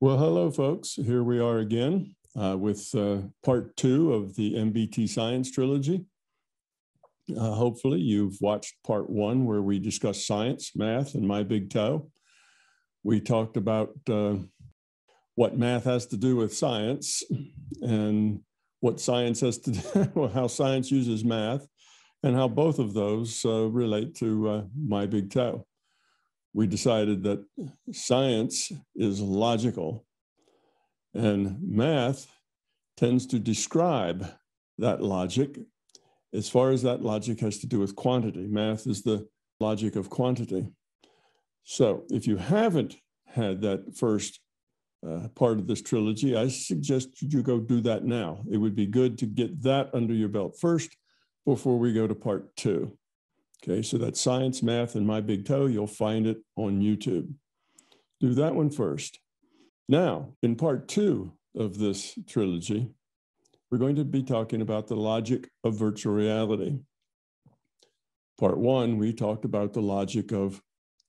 Well, hello, folks. Here we are again uh, with uh, part two of the MBT Science Trilogy. Uh, hopefully, you've watched part one where we discussed science, math, and my big toe. We talked about uh, what math has to do with science and what science has to do, how science uses math, and how both of those uh, relate to uh, my big toe we decided that science is logical and math tends to describe that logic as far as that logic has to do with quantity. Math is the logic of quantity. So if you haven't had that first uh, part of this trilogy, I suggest you go do that now. It would be good to get that under your belt first before we go to part two. Okay, so that's science, math, and my big toe. You'll find it on YouTube. Do that one first. Now, in part two of this trilogy, we're going to be talking about the logic of virtual reality. Part one, we talked about the logic of,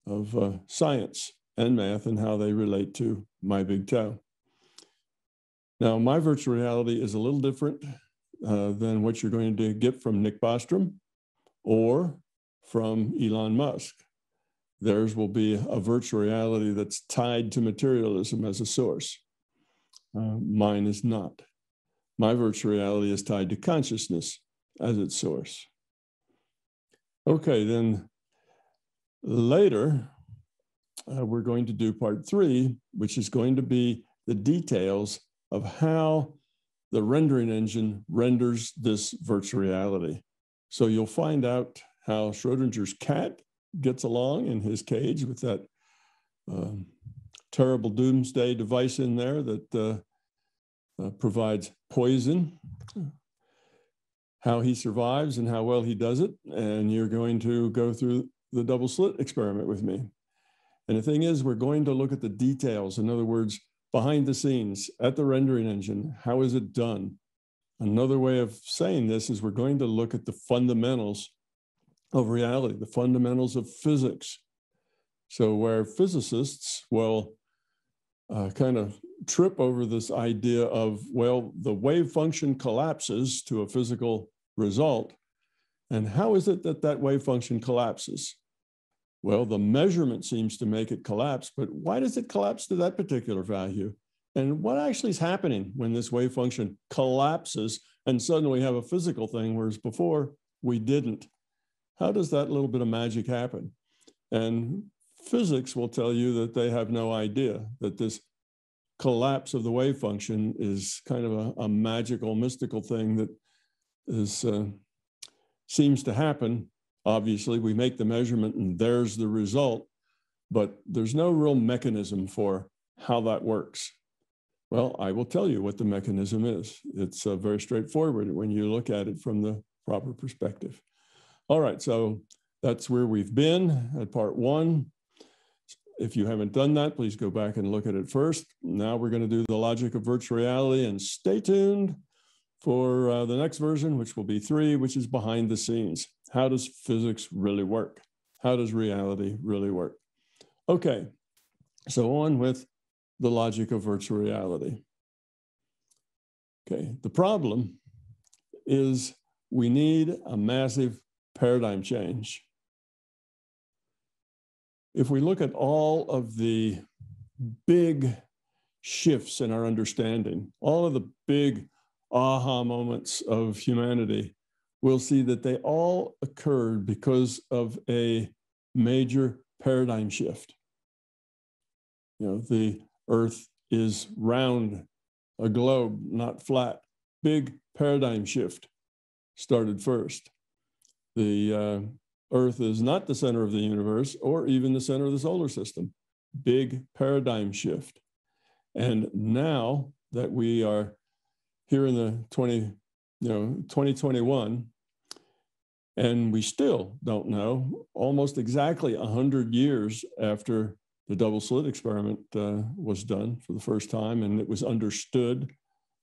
of uh, science and math and how they relate to my big toe. Now, my virtual reality is a little different uh, than what you're going to get from Nick Bostrom or from Elon Musk. Theirs will be a virtual reality that's tied to materialism as a source. Uh, mine is not. My virtual reality is tied to consciousness as its source. Okay, then later, uh, we're going to do part three, which is going to be the details of how the rendering engine renders this virtual reality. So you'll find out how Schrodinger's cat gets along in his cage with that um, terrible doomsday device in there that uh, uh, provides poison, how he survives and how well he does it. And you're going to go through the double slit experiment with me. And the thing is, we're going to look at the details. In other words, behind the scenes at the rendering engine, how is it done? Another way of saying this is we're going to look at the fundamentals of reality, the fundamentals of physics. So, where physicists will uh, kind of trip over this idea of, well, the wave function collapses to a physical result. And how is it that that wave function collapses? Well, the measurement seems to make it collapse, but why does it collapse to that particular value? And what actually is happening when this wave function collapses and suddenly we have a physical thing, whereas before we didn't? How does that little bit of magic happen? And physics will tell you that they have no idea that this collapse of the wave function is kind of a, a magical, mystical thing that is uh, seems to happen. Obviously, we make the measurement and there's the result, but there's no real mechanism for how that works. Well, I will tell you what the mechanism is. It's uh, very straightforward when you look at it from the proper perspective. All right, so that's where we've been at part one. If you haven't done that, please go back and look at it first. Now we're going to do the logic of virtual reality and stay tuned for uh, the next version, which will be three, which is behind the scenes. How does physics really work? How does reality really work? Okay, so on with the logic of virtual reality. Okay, the problem is we need a massive paradigm change. If we look at all of the big shifts in our understanding, all of the big aha moments of humanity, we'll see that they all occurred because of a major paradigm shift. You know, the earth is round, a globe, not flat. Big paradigm shift started first the uh, Earth is not the center of the universe or even the center of the solar system. Big paradigm shift. And now that we are here in the 20, you know, 2021, and we still don't know, almost exactly 100 years after the double slit experiment uh, was done for the first time, and it was understood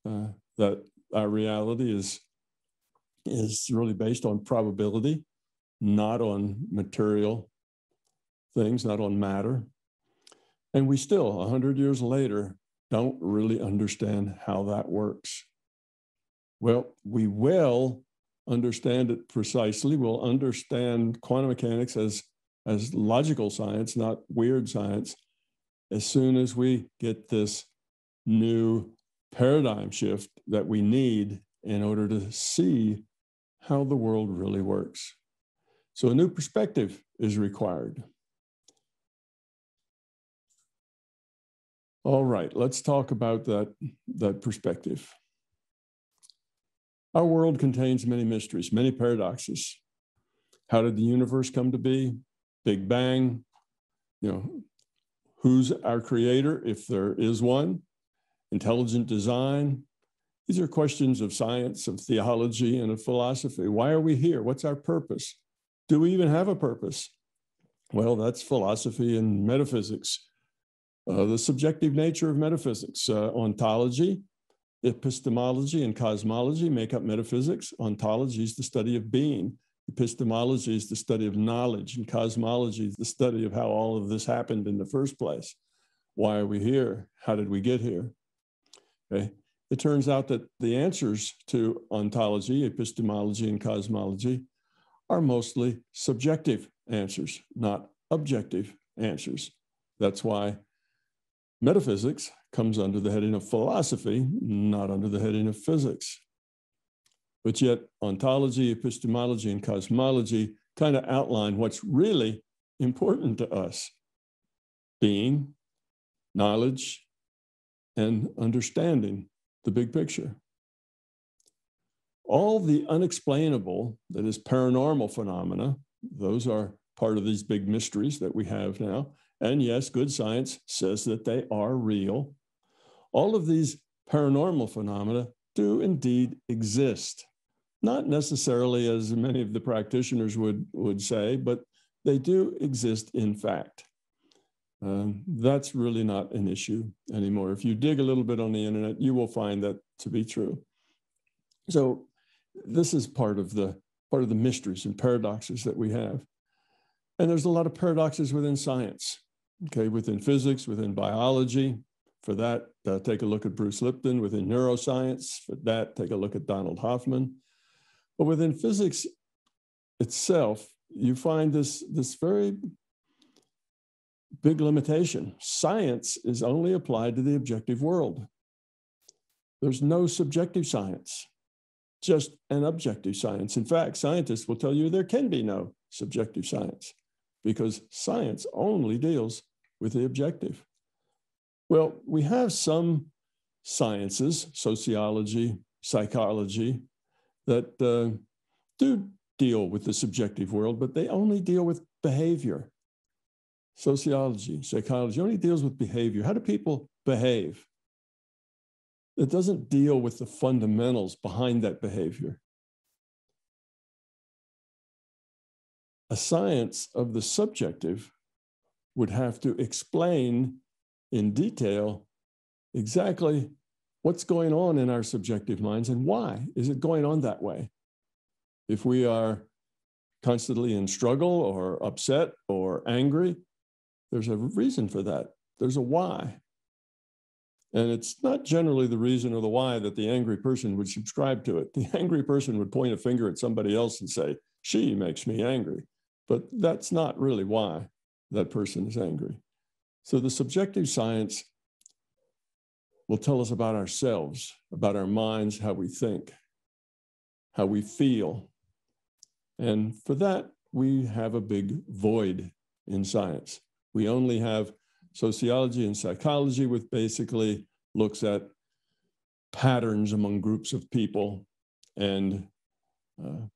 uh, that our reality is is really based on probability, not on material things, not on matter. And we still, 100 years later, don't really understand how that works. Well, we will understand it precisely. We'll understand quantum mechanics as, as logical science, not weird science, as soon as we get this new paradigm shift that we need in order to see how the world really works. So a new perspective is required. All right, let's talk about that, that perspective. Our world contains many mysteries, many paradoxes. How did the universe come to be? Big Bang. You know, who's our creator, if there is one? Intelligent design. These are questions of science, of theology, and of philosophy. Why are we here? What's our purpose? Do we even have a purpose? Well, that's philosophy and metaphysics. Uh, the subjective nature of metaphysics, uh, ontology, epistemology, and cosmology make up metaphysics. Ontology is the study of being. Epistemology is the study of knowledge, and cosmology is the study of how all of this happened in the first place. Why are we here? How did we get here? Okay. It turns out that the answers to ontology, epistemology, and cosmology are mostly subjective answers, not objective answers. That's why Metaphysics comes under the heading of philosophy, not under the heading of physics. But yet, ontology, epistemology, and cosmology kind of outline what's really important to us being, knowledge, and understanding the big picture. All the unexplainable, that is, paranormal phenomena, those are part of these big mysteries that we have now. And yes, good science says that they are real. All of these paranormal phenomena do indeed exist. Not necessarily as many of the practitioners would, would say, but they do exist in fact. Um, that's really not an issue anymore. If you dig a little bit on the internet, you will find that to be true. So this is part of the part of the mysteries and paradoxes that we have. And there's a lot of paradoxes within science okay, within physics, within biology. For that, uh, take a look at Bruce Lipton. Within neuroscience, for that, take a look at Donald Hoffman. But within physics itself, you find this, this very big limitation. Science is only applied to the objective world. There's no subjective science, just an objective science. In fact, scientists will tell you there can be no subjective science because science only deals with the objective? Well, we have some sciences, sociology, psychology, that uh, do deal with the subjective world, but they only deal with behavior. Sociology, psychology only deals with behavior. How do people behave? It doesn't deal with the fundamentals behind that behavior. A science of the subjective would have to explain in detail exactly what's going on in our subjective minds and why is it going on that way. If we are constantly in struggle or upset or angry, there's a reason for that. There's a why. And it's not generally the reason or the why that the angry person would subscribe to it. The angry person would point a finger at somebody else and say, She makes me angry. But that's not really why that person is angry. So the subjective science will tell us about ourselves, about our minds, how we think, how we feel. And for that, we have a big void in science. We only have sociology and psychology, which basically looks at patterns among groups of people and uh,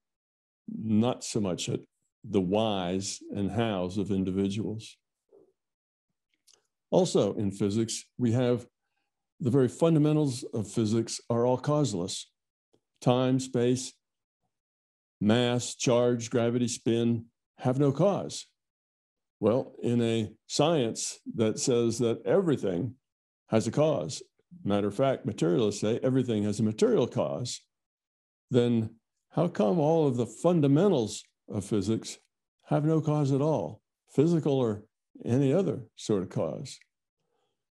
not so much at the whys and hows of individuals. Also in physics, we have the very fundamentals of physics are all causeless. Time, space, mass, charge, gravity, spin have no cause. Well, in a science that says that everything has a cause, matter of fact, materialists say everything has a material cause, then how come all of the fundamentals of physics have no cause at all, physical or any other sort of cause.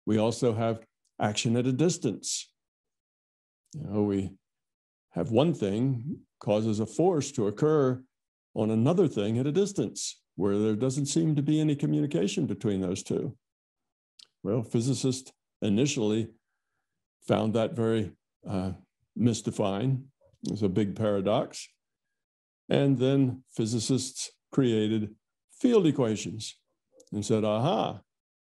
We also have action at a distance. You know, we have one thing causes a force to occur on another thing at a distance where there doesn't seem to be any communication between those two. Well, physicists initially found that very uh, mystifying. It was a big paradox. And then physicists created field equations and said, aha,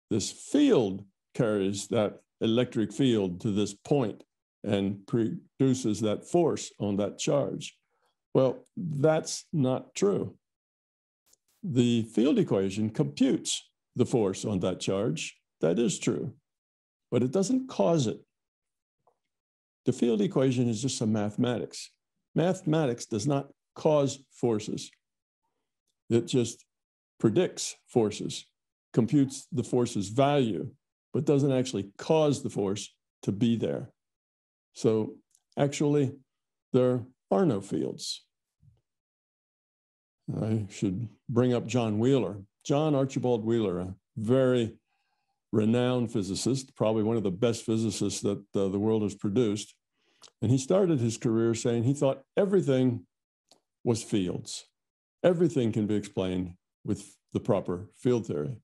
this field carries that electric field to this point and produces that force on that charge. Well, that's not true. The field equation computes the force on that charge. That is true, but it doesn't cause it. The field equation is just some mathematics. Mathematics does not cause forces. It just predicts forces, computes the force's value, but doesn't actually cause the force to be there. So actually, there are no fields. I should bring up John Wheeler. John Archibald Wheeler, a very renowned physicist, probably one of the best physicists that uh, the world has produced. And he started his career saying he thought everything was fields. Everything can be explained with the proper field theory.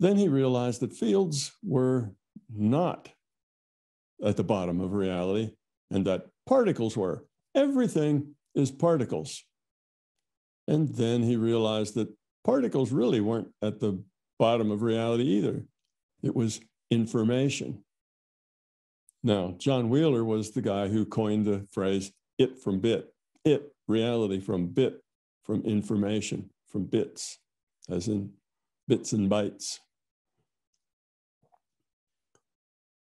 Then he realized that fields were not at the bottom of reality and that particles were. Everything is particles. And then he realized that particles really weren't at the bottom of reality either. It was information. Now, John Wheeler was the guy who coined the phrase it from bit, it, reality from bit, from information, from bits, as in bits and bytes.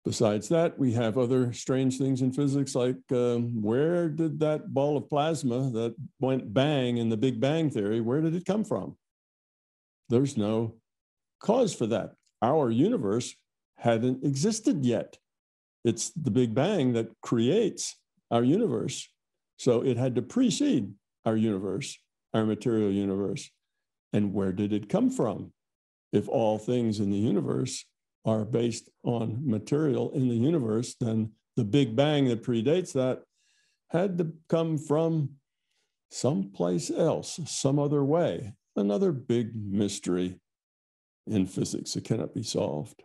Besides that, we have other strange things in physics, like um, where did that ball of plasma that went bang in the Big Bang Theory, where did it come from? There's no cause for that. Our universe hadn't existed yet. It's the Big Bang that creates our universe. So it had to precede our universe, our material universe. And where did it come from? If all things in the universe are based on material in the universe, then the Big Bang that predates that had to come from someplace else, some other way, another big mystery in physics that cannot be solved.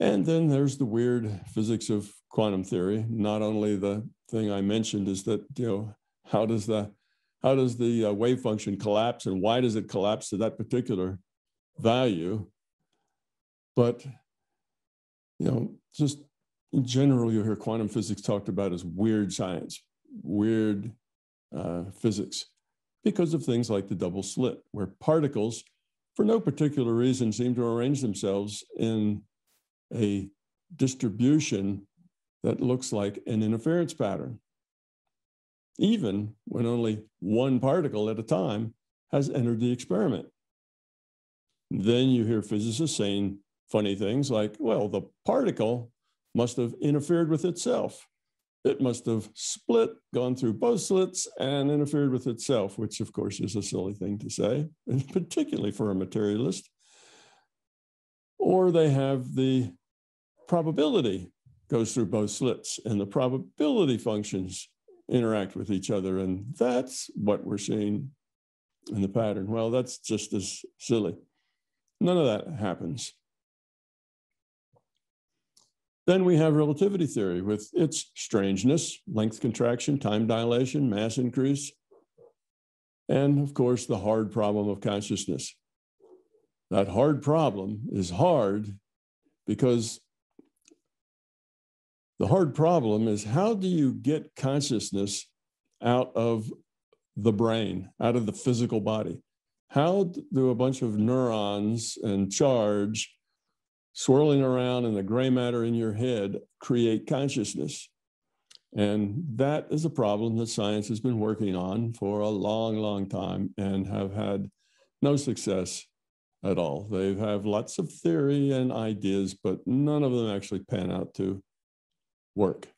And then there's the weird physics of quantum theory. Not only the thing I mentioned is that, you know, how does the how does the uh, wave function collapse and why does it collapse to that particular value? But, you know, just in general, you hear quantum physics talked about as weird science, weird uh, physics, because of things like the double slit, where particles, for no particular reason, seem to arrange themselves in a distribution that looks like an interference pattern, even when only one particle at a time has entered the experiment. Then you hear physicists saying funny things like, well, the particle must have interfered with itself. It must have split, gone through both slits, and interfered with itself, which of course is a silly thing to say, particularly for a materialist. Or they have the probability goes through both slits, and the probability functions interact with each other. And that's what we're seeing in the pattern. Well, that's just as silly. None of that happens. Then we have relativity theory with its strangeness, length contraction, time dilation, mass increase, and of course, the hard problem of consciousness. That hard problem is hard because the hard problem is how do you get consciousness out of the brain, out of the physical body? How do a bunch of neurons and charge swirling around in the gray matter in your head create consciousness. And that is a problem that science has been working on for a long, long time and have had no success at all. They have lots of theory and ideas, but none of them actually pan out to work.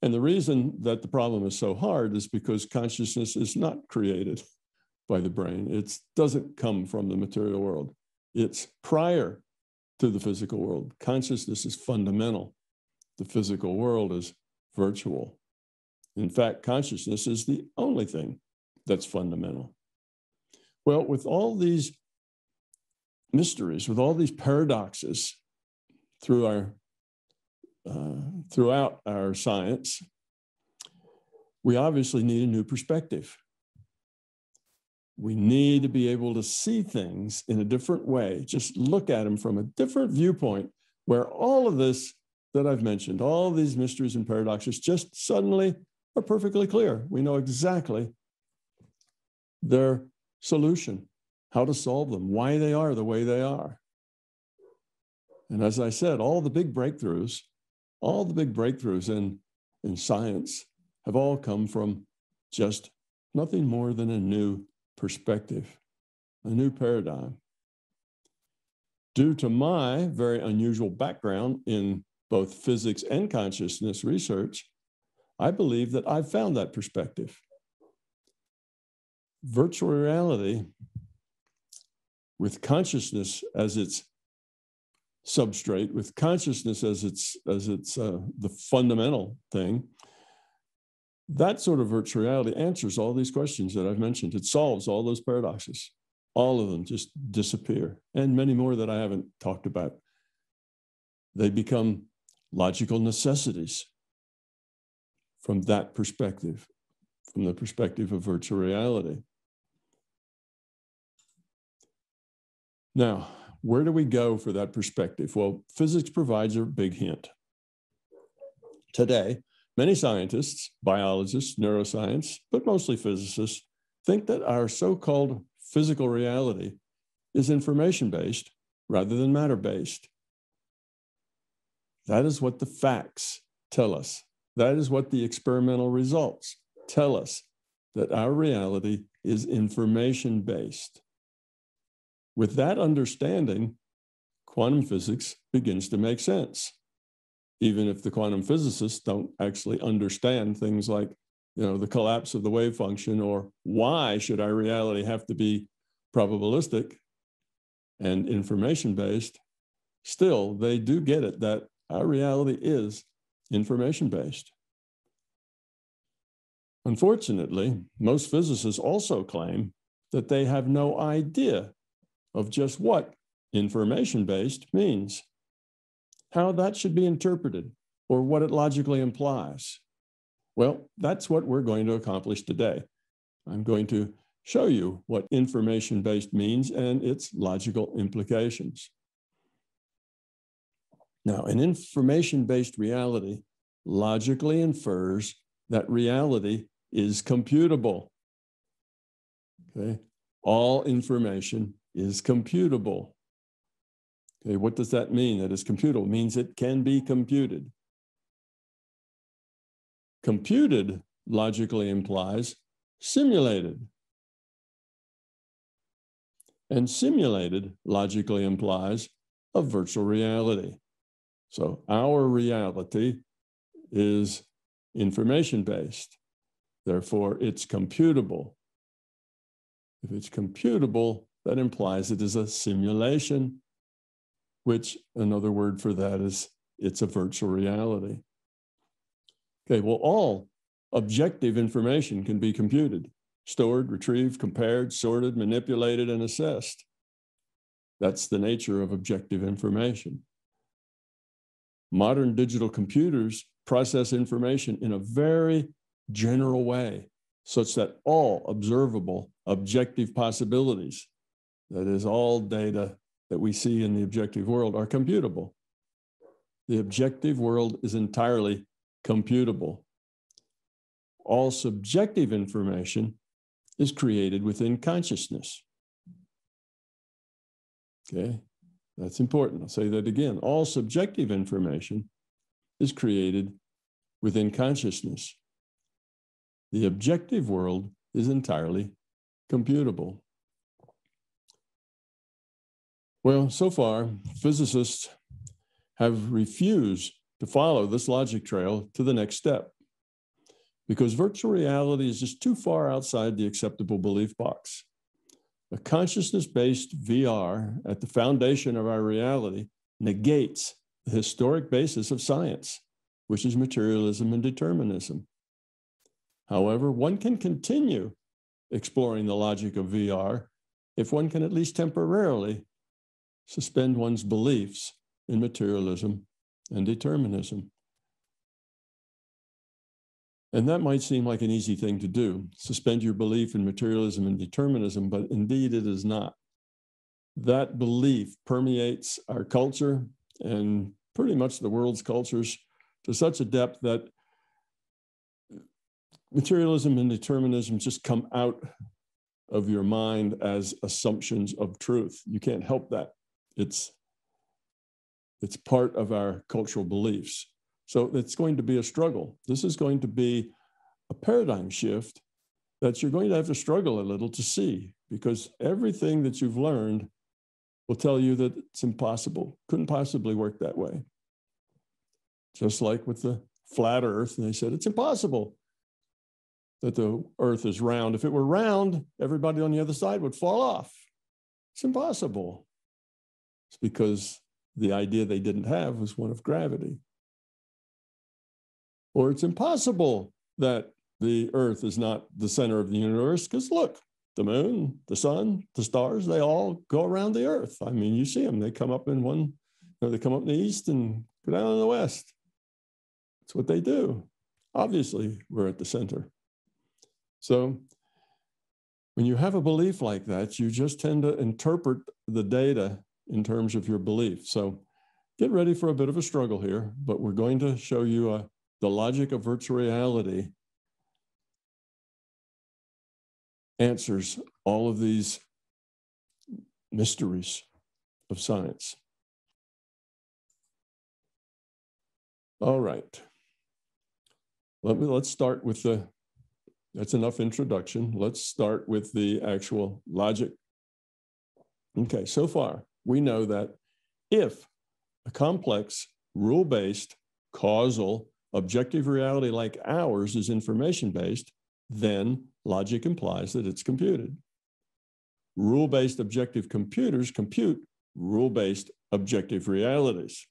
And the reason that the problem is so hard is because consciousness is not created by the brain. It doesn't come from the material world. It's prior to the physical world. Consciousness is fundamental. The physical world is virtual. In fact, consciousness is the only thing that's fundamental. Well, with all these mysteries, with all these paradoxes through our uh, throughout our science, we obviously need a new perspective. We need to be able to see things in a different way, just look at them from a different viewpoint, where all of this that I've mentioned, all these mysteries and paradoxes, just suddenly are perfectly clear. We know exactly their solution, how to solve them, why they are the way they are. And as I said, all the big breakthroughs, all the big breakthroughs in, in science have all come from just nothing more than a new perspective, a new paradigm. Due to my very unusual background in both physics and consciousness research, I believe that I've found that perspective. Virtual reality, with consciousness as its substrate, with consciousness as its as its uh, the fundamental thing, that sort of virtual reality answers all these questions that I've mentioned. It solves all those paradoxes. All of them just disappear, and many more that I haven't talked about. They become logical necessities from that perspective, from the perspective of virtual reality. Now, where do we go for that perspective? Well, physics provides a big hint. Today, Many scientists, biologists, neuroscience, but mostly physicists, think that our so called physical reality is information based rather than matter based. That is what the facts tell us. That is what the experimental results tell us that our reality is information based. With that understanding, quantum physics begins to make sense even if the quantum physicists don't actually understand things like you know the collapse of the wave function or why should our reality have to be probabilistic and information based still they do get it that our reality is information based unfortunately most physicists also claim that they have no idea of just what information based means how that should be interpreted or what it logically implies. Well, that's what we're going to accomplish today. I'm going to show you what information based means and its logical implications. Now, an information based reality logically infers that reality is computable. Okay, all information is computable. Okay, what does that mean? That is computable. It means it can be computed. Computed logically implies simulated. And simulated logically implies a virtual reality. So our reality is information based. Therefore, it's computable. If it's computable, that implies it is a simulation which another word for that is it's a virtual reality. Okay, well, all objective information can be computed, stored, retrieved, compared, sorted, manipulated, and assessed. That's the nature of objective information. Modern digital computers process information in a very general way, such that all observable objective possibilities, that is, all data that we see in the objective world are computable. The objective world is entirely computable. All subjective information is created within consciousness. Okay, that's important. I'll say that again. All subjective information is created within consciousness. The objective world is entirely computable. Well, so far, physicists have refused to follow this logic trail to the next step because virtual reality is just too far outside the acceptable belief box. A consciousness based VR at the foundation of our reality negates the historic basis of science, which is materialism and determinism. However, one can continue exploring the logic of VR if one can at least temporarily suspend one's beliefs in materialism and determinism. And that might seem like an easy thing to do, suspend your belief in materialism and determinism, but indeed it is not. That belief permeates our culture and pretty much the world's cultures to such a depth that materialism and determinism just come out of your mind as assumptions of truth. You can't help that. It's it's part of our cultural beliefs. So it's going to be a struggle. This is going to be a paradigm shift that you're going to have to struggle a little to see because everything that you've learned will tell you that it's impossible, couldn't possibly work that way. Just like with the flat earth, and they said it's impossible that the earth is round. If it were round, everybody on the other side would fall off. It's impossible. It's because the idea they didn't have was one of gravity. Or it's impossible that the earth is not the center of the universe because look, the moon, the sun, the stars, they all go around the earth. I mean, you see them, they come up in one, you know, they come up in the east and go down in the west. That's what they do. Obviously, we're at the center. So when you have a belief like that, you just tend to interpret the data in terms of your belief. So get ready for a bit of a struggle here, but we're going to show you a the logic of virtual reality answers all of these mysteries of science. All right. Let me let's start with the that's enough introduction. Let's start with the actual logic. Okay, so far we know that if a complex rule-based causal objective reality like ours is information based, then logic implies that it's computed. Rule based objective computers compute rule based objective realities.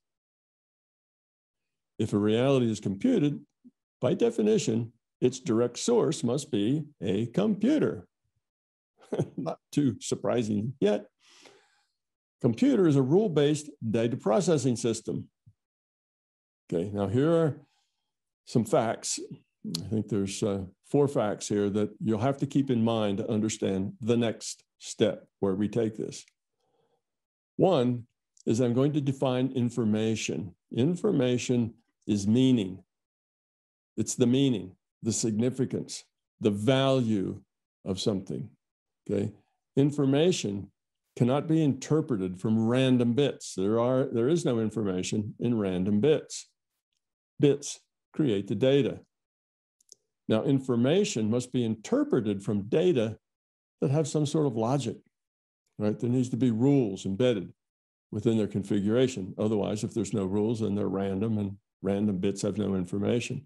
If a reality is computed, by definition, its direct source must be a computer. Not too surprising yet. Computer is a rule based data processing system. Okay, now here are some facts. I think there's uh, four facts here that you'll have to keep in mind to understand the next step where we take this. One is I'm going to define information. Information is meaning. It's the meaning, the significance, the value of something. Okay. Information cannot be interpreted from random bits. There are there is no information in random bits. Bits create the data. Now, information must be interpreted from data that have some sort of logic, right? There needs to be rules embedded within their configuration. Otherwise, if there's no rules, then they're random and random bits have no information.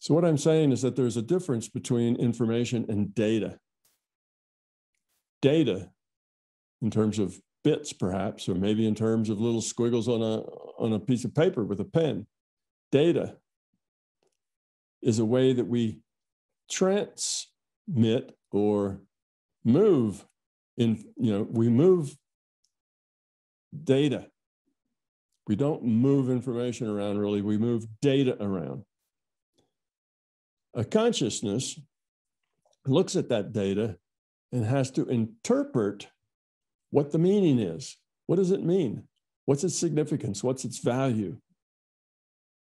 So what I'm saying is that there's a difference between information and data. Data, in terms of bits perhaps, or maybe in terms of little squiggles on a, on a piece of paper with a pen, data is a way that we transmit or move in, you know, we move data. We don't move information around really, we move data around. A consciousness looks at that data and has to interpret what the meaning is. What does it mean? What's its significance? What's its value?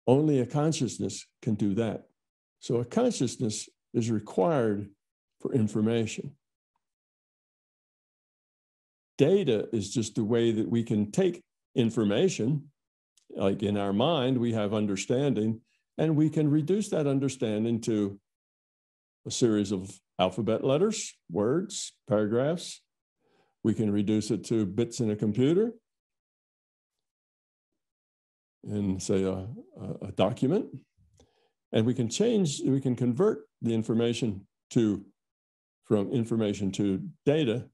Only a consciousness can do that. So a consciousness is required for information. Data is just the way that we can take information, like in our mind, we have understanding, and we can reduce that understanding to a series of alphabet letters, words, paragraphs. We can reduce it to bits in a computer in, say, a, a document. And we can change, we can convert the information to, from information to data.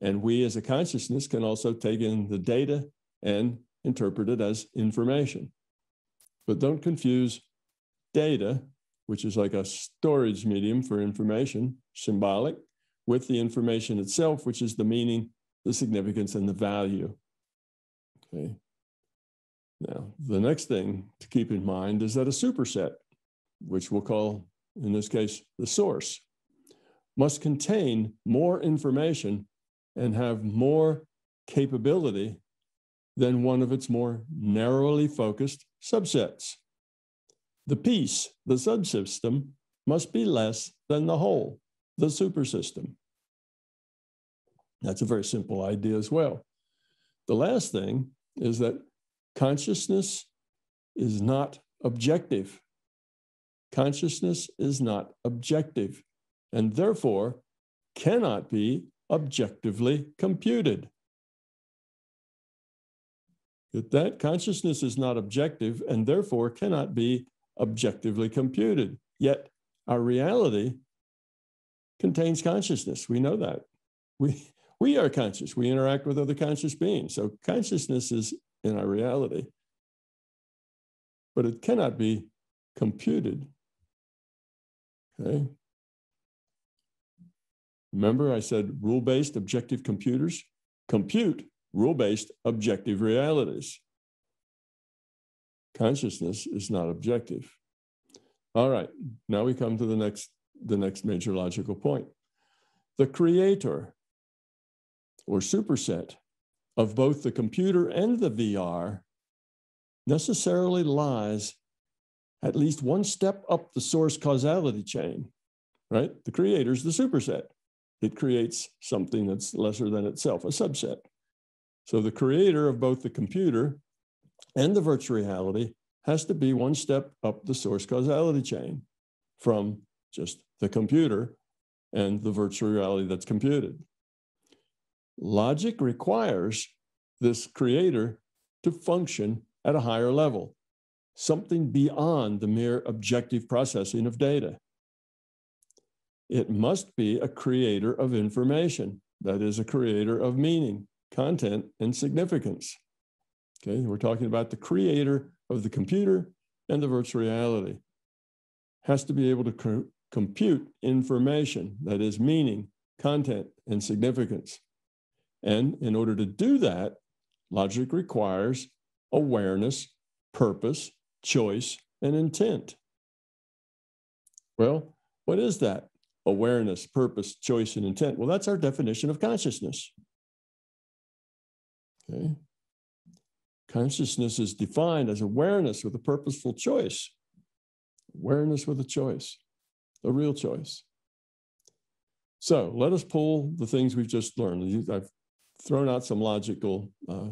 And we as a consciousness can also take in the data and interpret it as information. But don't confuse data, which is like a storage medium for information, symbolic, with the information itself, which is the meaning, the significance, and the value. Okay. Now, the next thing to keep in mind is that a superset, which we'll call, in this case, the source, must contain more information and have more capability than one of its more narrowly focused subsets. The piece, the subsystem, must be less than the whole, the super system. That's a very simple idea as well. The last thing is that consciousness is not objective. Consciousness is not objective and therefore cannot be objectively computed. That, that consciousness is not objective and therefore cannot be objectively computed. Yet our reality contains consciousness. We know that. We, we are conscious. We interact with other conscious beings. So consciousness is in our reality. But it cannot be computed. Okay. Remember, I said rule based objective computers compute rule based objective realities. Consciousness is not objective. All right, now we come to the next, the next major logical point. The creator or superset of both the computer and the VR necessarily lies at least one step up the source causality chain, right? The creator is the superset. It creates something that's lesser than itself, a subset. So the creator of both the computer and the virtual reality has to be one step up the source causality chain from just the computer and the virtual reality that's computed. Logic requires this creator to function at a higher level, something beyond the mere objective processing of data. It must be a creator of information, that is, a creator of meaning, content, and significance. Okay, we're talking about the creator of the computer and the virtual reality. Has to be able to compute information, that is, meaning, content, and significance. And in order to do that, logic requires awareness, purpose, choice, and intent. Well, what is that? Awareness, purpose, choice, and intent. Well, that's our definition of consciousness. Okay. Consciousness is defined as awareness with a purposeful choice. Awareness with a choice, a real choice. So let us pull the things we've just learned. I've thrown out some logical uh,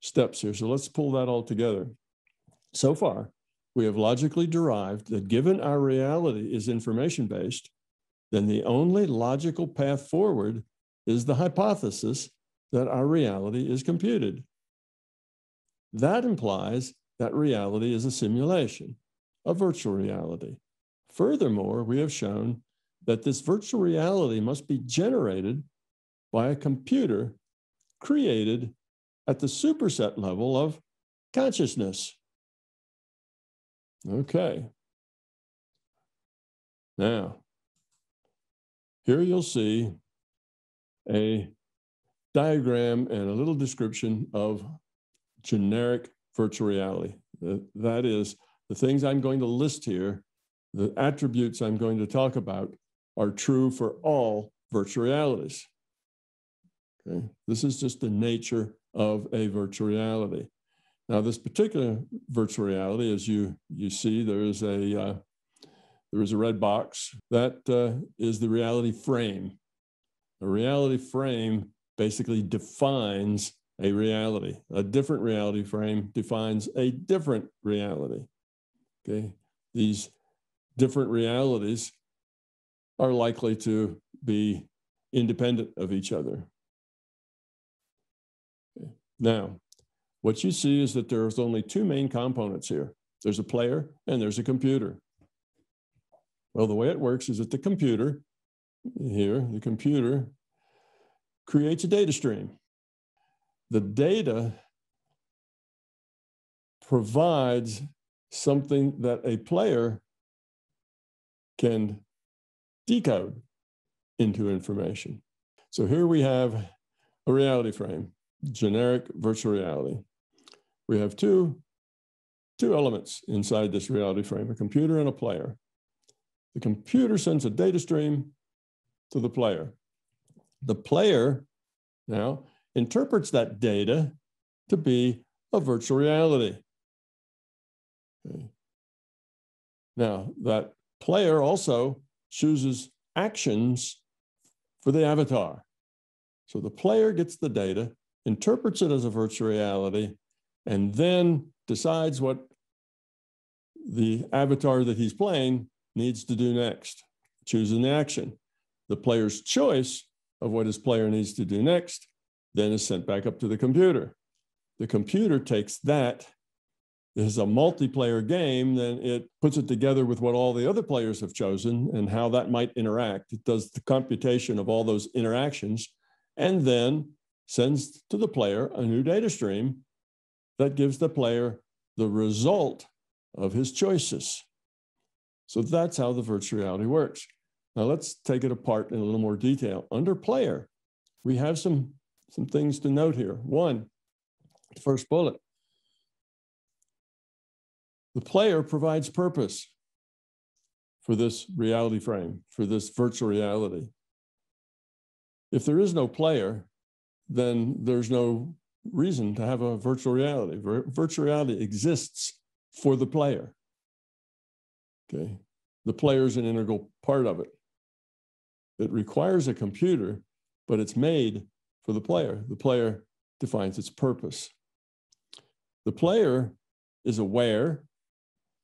steps here. So let's pull that all together. So far, we have logically derived that given our reality is information based, then the only logical path forward is the hypothesis that our reality is computed. That implies that reality is a simulation, a virtual reality. Furthermore, we have shown that this virtual reality must be generated by a computer created at the superset level of consciousness. Okay. Now, here you'll see a diagram and a little description of generic virtual reality. That is, the things I'm going to list here, the attributes I'm going to talk about, are true for all virtual realities. Okay. This is just the nature of a virtual reality. Now, this particular virtual reality, as you, you see, there is a, uh, there is a red box. That uh, is the reality frame. A reality frame basically defines a reality. A different reality frame defines a different reality. Okay. These different realities are likely to be independent of each other. Now, what you see is that there's only two main components here. There's a player and there's a computer. Well, the way it works is that the computer, here, the computer creates a data stream. The data provides something that a player can decode into information. So here we have a reality frame, generic virtual reality. We have two, two elements inside this reality frame, a computer and a player. The computer sends a data stream to the player. The player now interprets that data to be a virtual reality. Okay. Now, that player also chooses actions for the avatar. So the player gets the data, interprets it as a virtual reality, and then decides what the avatar that he's playing needs to do next, choosing the action. The player's choice of what his player needs to do next then is sent back up to the computer. The computer takes that is a multiplayer game, then it puts it together with what all the other players have chosen and how that might interact. It does the computation of all those interactions and then sends to the player a new data stream that gives the player the result of his choices. So that's how the virtual reality works. Now let's take it apart in a little more detail. Under player, we have some, some things to note here. One, first bullet, the player provides purpose for this reality frame, for this virtual reality. If there is no player, then there's no reason to have a virtual reality. Virtual reality exists for the player. Okay. The player is an integral part of it. It requires a computer, but it's made for the player. The player defines its purpose. The player is aware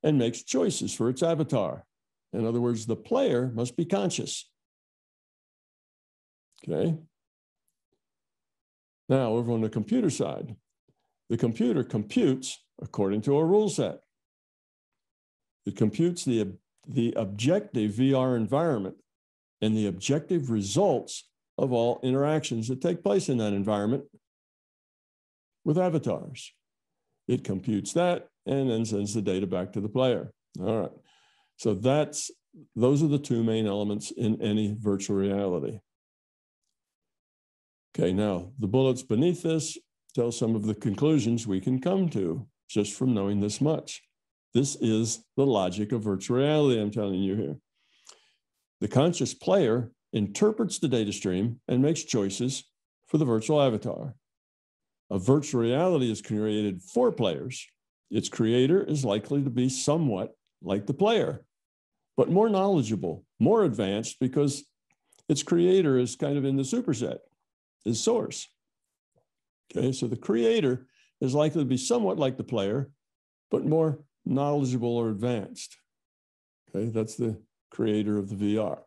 and makes choices for its avatar. In other words, the player must be conscious. Okay. Now, over on the computer side, the computer computes according to a rule set. It computes the, the objective VR environment and the objective results of all interactions that take place in that environment with avatars. It computes that and then sends the data back to the player. All right. So that's those are the two main elements in any virtual reality. Okay, now the bullets beneath this tell some of the conclusions we can come to just from knowing this much. This is the logic of virtual reality I'm telling you here. The conscious player interprets the data stream and makes choices for the virtual avatar. A virtual reality is created for players its creator is likely to be somewhat like the player, but more knowledgeable, more advanced because its creator is kind of in the superset, is source. Okay, so the creator is likely to be somewhat like the player, but more knowledgeable or advanced. Okay, that's the creator of the VR.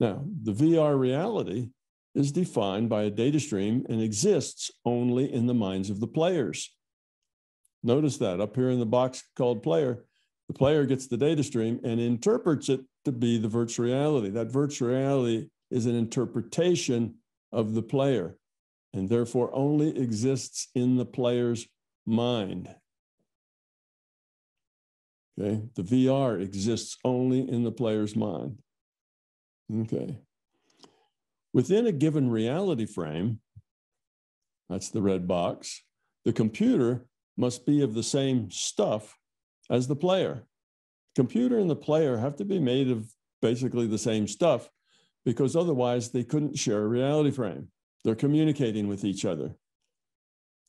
Now, the VR reality is defined by a data stream and exists only in the minds of the players. Notice that up here in the box called player, the player gets the data stream and interprets it to be the virtual reality. That virtual reality is an interpretation of the player and therefore only exists in the player's mind. Okay, the VR exists only in the player's mind. Okay. Within a given reality frame, that's the red box, the computer must be of the same stuff as the player. Computer and the player have to be made of basically the same stuff because otherwise they couldn't share a reality frame. They're communicating with each other.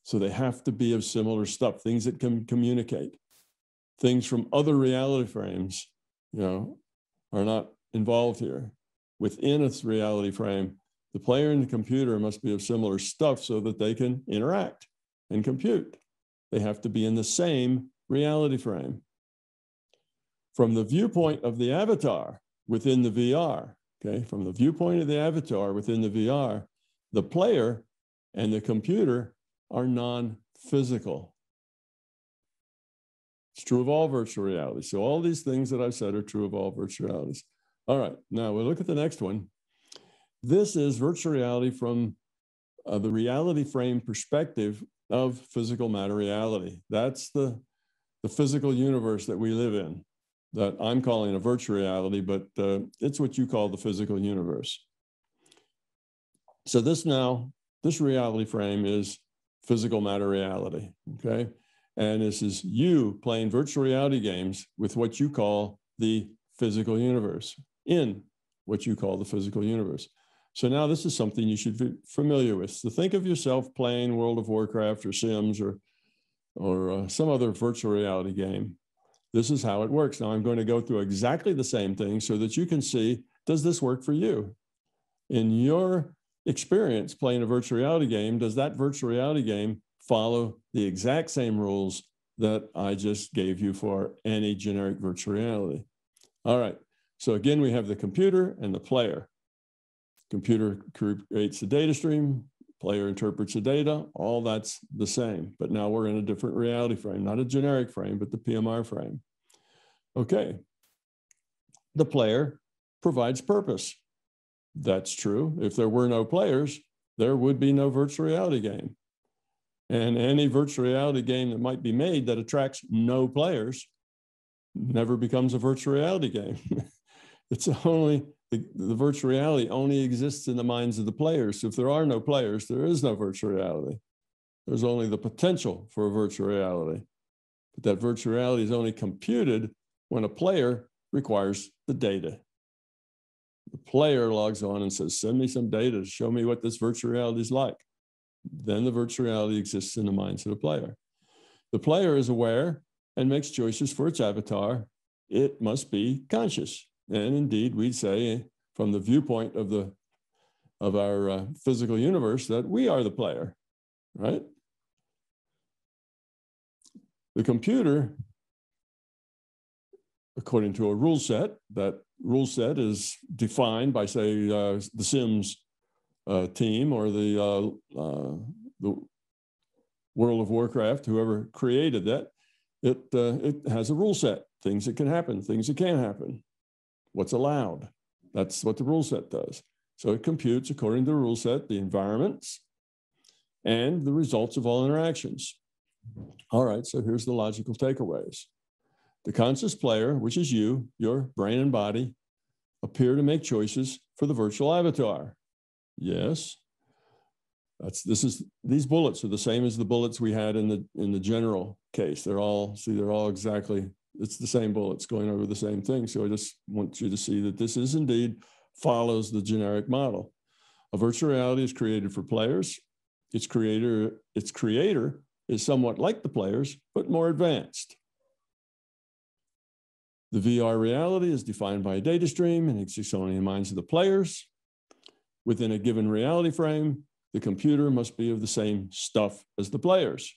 So they have to be of similar stuff, things that can communicate. Things from other reality frames, you know, are not involved here. Within a reality frame, the player and the computer must be of similar stuff so that they can interact and compute. They have to be in the same reality frame. From the viewpoint of the avatar within the VR, okay, from the viewpoint of the avatar within the VR, the player and the computer are non physical. It's true of all virtual realities. So, all these things that I've said are true of all virtual realities. All right, now we'll look at the next one. This is virtual reality from uh, the reality frame perspective of physical matter reality. That's the, the physical universe that we live in, that I'm calling a virtual reality, but uh, it's what you call the physical universe. So this now, this reality frame is physical matter reality, okay? And this is you playing virtual reality games with what you call the physical universe, in what you call the physical universe. So now this is something you should be familiar with. So think of yourself playing World of Warcraft or Sims or, or uh, some other virtual reality game. This is how it works. Now I'm going to go through exactly the same thing so that you can see, does this work for you? In your experience playing a virtual reality game, does that virtual reality game follow the exact same rules that I just gave you for any generic virtual reality? All right. So again, we have the computer and the player. Computer creates the data stream, player interprets the data, all that's the same. But now we're in a different reality frame, not a generic frame, but the PMR frame. Okay. The player provides purpose. That's true. If there were no players, there would be no virtual reality game. And any virtual reality game that might be made that attracts no players never becomes a virtual reality game. it's only the, the, virtual reality only exists in the minds of the players. If there are no players, there is no virtual reality. There's only the potential for a virtual reality. But that virtual reality is only computed when a player requires the data. The player logs on and says, send me some data to show me what this virtual reality is like. Then the virtual reality exists in the minds of the player. The player is aware and makes choices for its avatar. It must be conscious. And indeed, we'd say from the viewpoint of the of our uh, physical universe that we are the player, right? The computer, according to a rule set, that rule set is defined by, say, uh, the Sims uh, team or the, uh, uh, the World of Warcraft, whoever created that, it, uh, it has a rule set, things that can happen, things that can't happen what's allowed. That's what the rule set does. So it computes according to the rule set, the environments and the results of all interactions. All right, so here's the logical takeaways. The conscious player, which is you, your brain and body, appear to make choices for the virtual avatar. Yes. That's this is these bullets are the same as the bullets we had in the in the general case. They're all see, they're all exactly it's the same bullets going over the same thing. So I just want you to see that this is indeed follows the generic model. A virtual reality is created for players. Its creator, its creator is somewhat like the players, but more advanced. The VR reality is defined by a data stream and exists only in the minds of the players. Within a given reality frame, the computer must be of the same stuff as the players.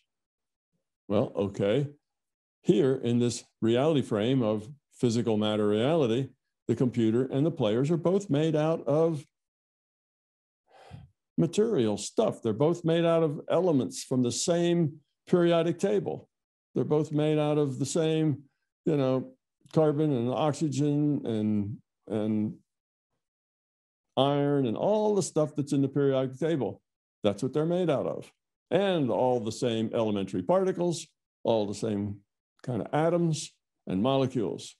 Well, okay, here in this reality frame of physical matter reality, the computer and the players are both made out of material stuff. They're both made out of elements from the same periodic table. They're both made out of the same, you know, carbon and oxygen and and iron and all the stuff that's in the periodic table. That's what they're made out of. And all the same elementary particles, all the same kind of atoms and molecules.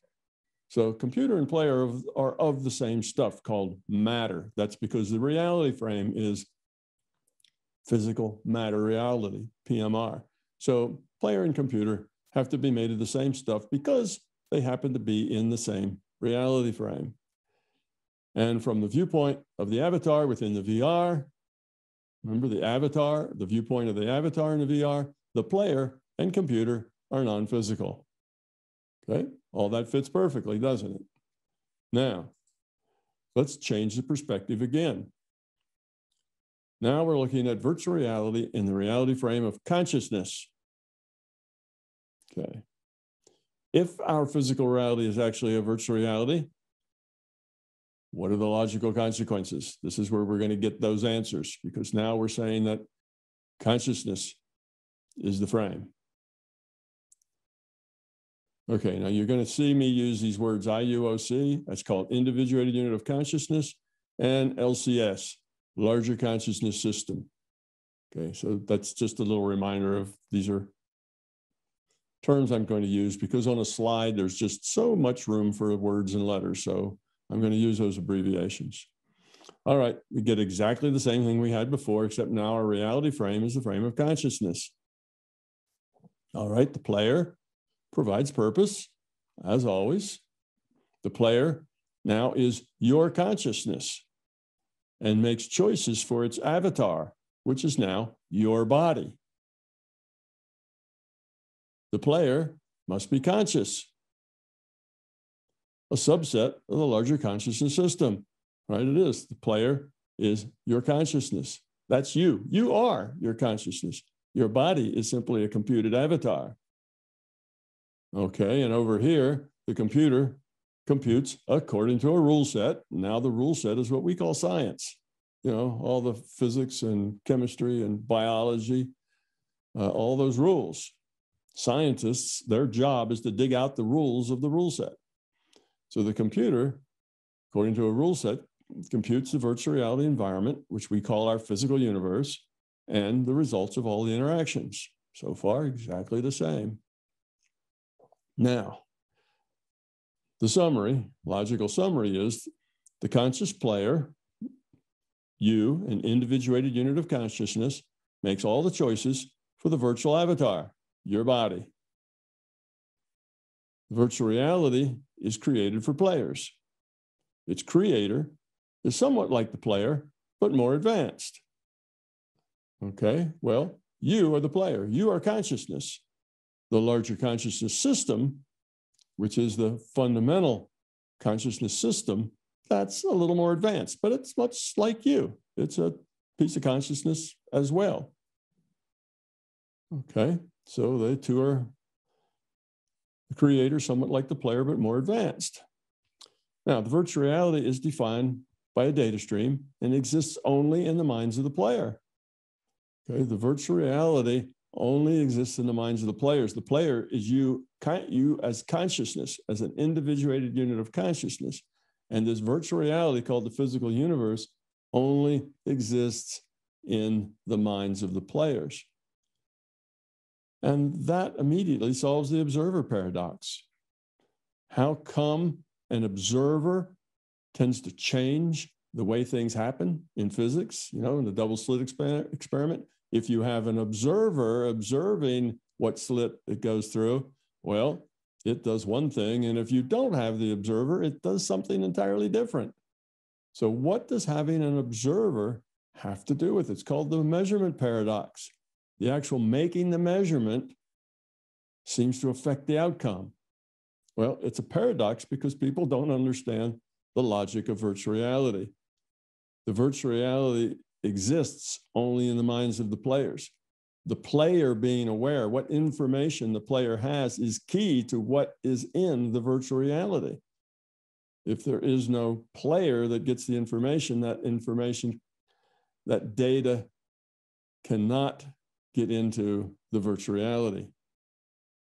So computer and player are of, are of the same stuff called matter. That's because the reality frame is physical matter reality, PMR. So player and computer have to be made of the same stuff because they happen to be in the same reality frame. And from the viewpoint of the avatar within the VR, remember the avatar, the viewpoint of the avatar in the VR, the player and computer are non-physical. Okay, all that fits perfectly, doesn't it? Now, let's change the perspective again. Now we're looking at virtual reality in the reality frame of consciousness. Okay. If our physical reality is actually a virtual reality, what are the logical consequences? This is where we're going to get those answers because now we're saying that consciousness is the frame. Okay, now you're going to see me use these words IUOC, that's called Individuated Unit of Consciousness, and LCS, Larger Consciousness System. Okay, so that's just a little reminder of these are terms I'm going to use because on a slide, there's just so much room for words and letters. So I'm going to use those abbreviations. All right, we get exactly the same thing we had before, except now our reality frame is the frame of consciousness. All right, the player provides purpose, as always. The player now is your consciousness and makes choices for its avatar, which is now your body. The player must be conscious, a subset of the larger consciousness system, right? It is. The player is your consciousness. That's you. You are your consciousness. Your body is simply a computed avatar. Okay, and over here, the computer computes according to a rule set. Now the rule set is what we call science. You know, all the physics and chemistry and biology, uh, all those rules. Scientists, their job is to dig out the rules of the rule set. So the computer, according to a rule set, computes the virtual reality environment, which we call our physical universe, and the results of all the interactions. So far, exactly the same. Now, the summary, logical summary is the conscious player, you, an individuated unit of consciousness, makes all the choices for the virtual avatar, your body. Virtual reality is created for players. Its creator is somewhat like the player, but more advanced. Okay, well, you are the player, you are consciousness. The larger consciousness system which is the fundamental consciousness system, that's a little more advanced, but it's much like you. It's a piece of consciousness as well. Okay, so the two are the creator, somewhat like the player, but more advanced. Now, the virtual reality is defined by a data stream and exists only in the minds of the player. Okay, the virtual reality only exists in the minds of the players. The player is you, you as consciousness, as an individuated unit of consciousness. And this virtual reality called the physical universe only exists in the minds of the players. And that immediately solves the observer paradox. How come an observer tends to change the way things happen in physics, you know, in the double slit experiment? If you have an observer observing what slit it goes through, well, it does one thing. And if you don't have the observer, it does something entirely different. So, what does having an observer have to do with it? It's called the measurement paradox. The actual making the measurement seems to affect the outcome. Well, it's a paradox because people don't understand the logic of virtual reality. The virtual reality exists only in the minds of the players. The player being aware what information the player has is key to what is in the virtual reality. If there is no player that gets the information, that information, that data cannot get into the virtual reality.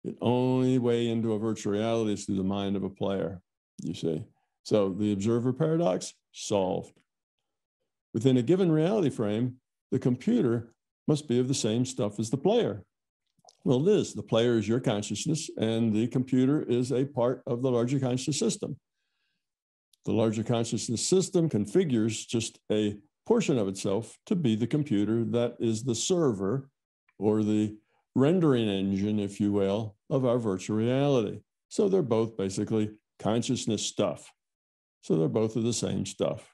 The only way into a virtual reality is through the mind of a player, you see. So the observer paradox solved. Within a given reality frame, the computer must be of the same stuff as the player. Well, it is. The player is your consciousness, and the computer is a part of the larger consciousness system. The larger consciousness system configures just a portion of itself to be the computer that is the server or the rendering engine, if you will, of our virtual reality. So they're both basically consciousness stuff. So they're both of the same stuff.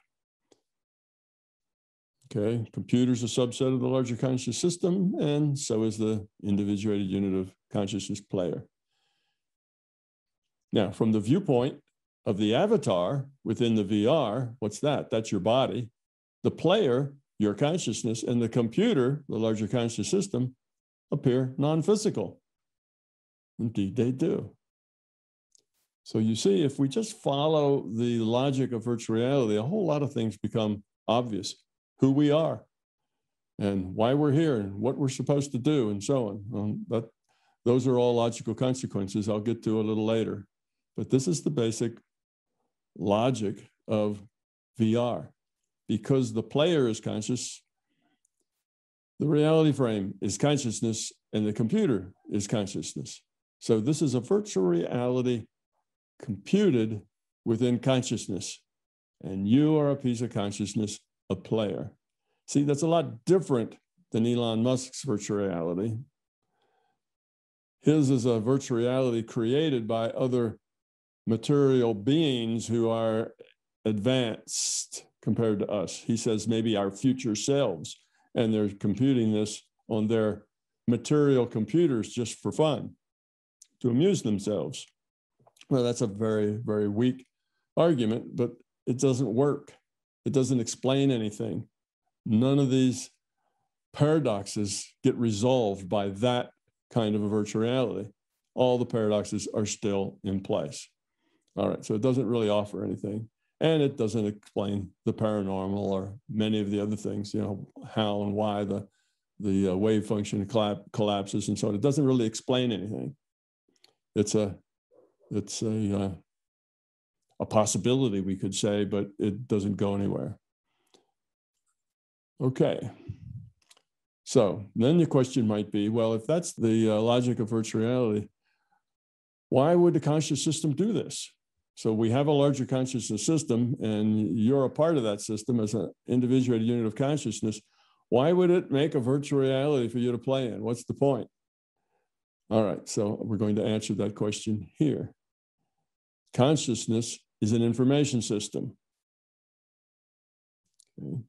Okay, computer's a subset of the larger conscious system, and so is the individuated unit of consciousness player. Now, from the viewpoint of the avatar within the VR, what's that? That's your body. The player, your consciousness, and the computer, the larger conscious system, appear non physical. Indeed, they do. So you see, if we just follow the logic of virtual reality, a whole lot of things become obvious who we are and why we're here and what we're supposed to do and so on. Um, that, those are all logical consequences I'll get to a little later. But this is the basic logic of VR. Because the player is conscious, The reality frame is consciousness and the computer is consciousness. So this is a virtual reality computed within consciousness. And you are a piece of consciousness, a player. See, that's a lot different than Elon Musk's virtual reality. His is a virtual reality created by other material beings who are advanced compared to us. He says maybe our future selves, and they're computing this on their material computers just for fun to amuse themselves. Well, that's a very, very weak argument, but it doesn't work. It doesn't explain anything. None of these paradoxes get resolved by that kind of a virtual reality. All the paradoxes are still in place. All right, so it doesn't really offer anything. And it doesn't explain the paranormal or many of the other things, you know, how and why the, the uh, wave function collapses and so on. It doesn't really explain anything. It's a, it's a, uh, a possibility, we could say, but it doesn't go anywhere. Okay. So then the question might be, well, if that's the uh, logic of virtual reality, why would the conscious system do this? So we have a larger consciousness system, and you're a part of that system as an individuated unit of consciousness. Why would it make a virtual reality for you to play in? What's the point? All right, so we're going to answer that question here. Consciousness is an information system. Okay.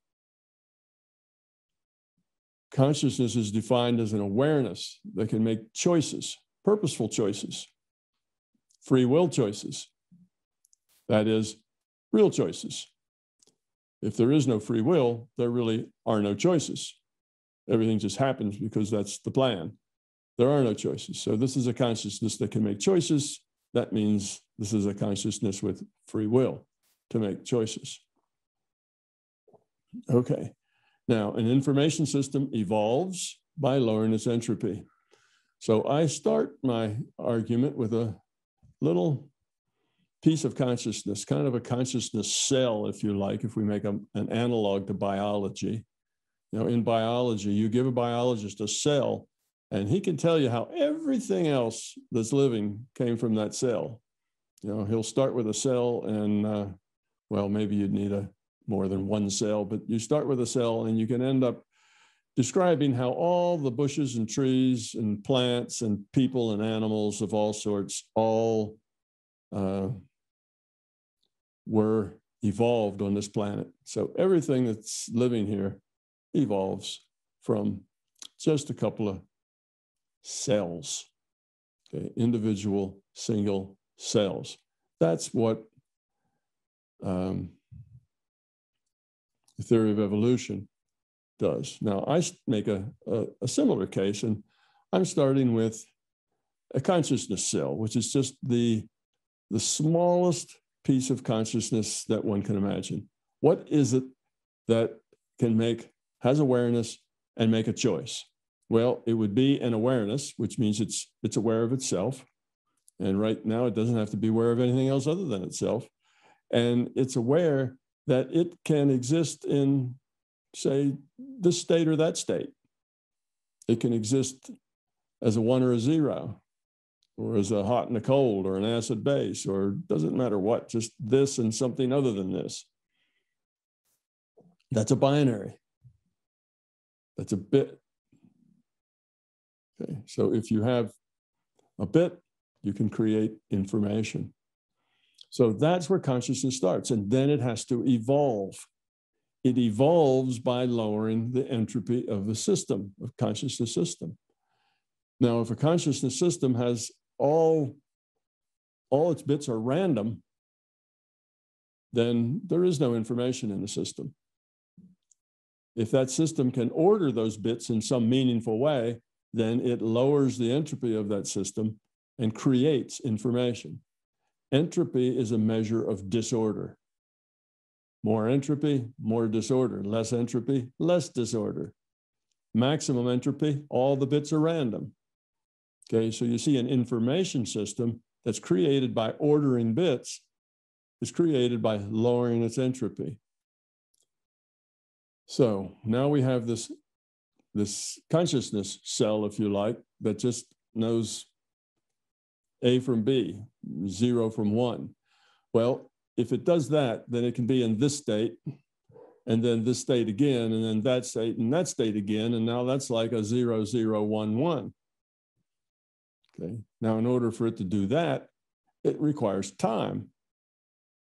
Consciousness is defined as an awareness that can make choices, purposeful choices, free will choices. That is, real choices. If there is no free will, there really are no choices. Everything just happens because that's the plan. There are no choices. So, this is a consciousness that can make choices. That means this is a consciousness with free will to make choices. Okay. Now, an information system evolves by lowering its entropy. So I start my argument with a little piece of consciousness, kind of a consciousness cell, if you like, if we make a, an analog to biology. You know, in biology, you give a biologist a cell, and he can tell you how everything else that's living came from that cell. You know, he'll start with a cell, and uh, well, maybe you'd need a more than one cell, but you start with a cell, and you can end up describing how all the bushes and trees and plants and people and animals of all sorts all uh, were evolved on this planet. So everything that's living here evolves from just a couple of cells, okay, individual single cells. That's what um, the theory of evolution does. Now, I make a, a, a similar case, and I'm starting with a consciousness cell, which is just the, the smallest piece of consciousness that one can imagine. What is it that can make, has awareness and make a choice? Well, it would be an awareness, which means it's, it's aware of itself. And right now, it doesn't have to be aware of anything else other than itself. And it's aware that it can exist in, say, this state or that state. It can exist as a one or a zero or as a hot and a cold or an acid base or doesn't matter what, just this and something other than this. That's a binary. That's a bit. Okay, so if you have a bit, you can create information. So that's where consciousness starts, and then it has to evolve. It evolves by lowering the entropy of the system, of consciousness system. Now, if a consciousness system has all, all its bits are random, then there is no information in the system. If that system can order those bits in some meaningful way, then it lowers the entropy of that system and creates information. Entropy is a measure of disorder. More entropy, more disorder. Less entropy, less disorder. Maximum entropy, all the bits are random. Okay, so you see an information system that's created by ordering bits is created by lowering its entropy. So now we have this this consciousness cell, if you like, that just knows A from B, zero from one. Well, if it does that, then it can be in this state and then this state again, and then that state and that state again. And now that's like a zero, zero, one, one. Okay. Now, in order for it to do that, it requires time.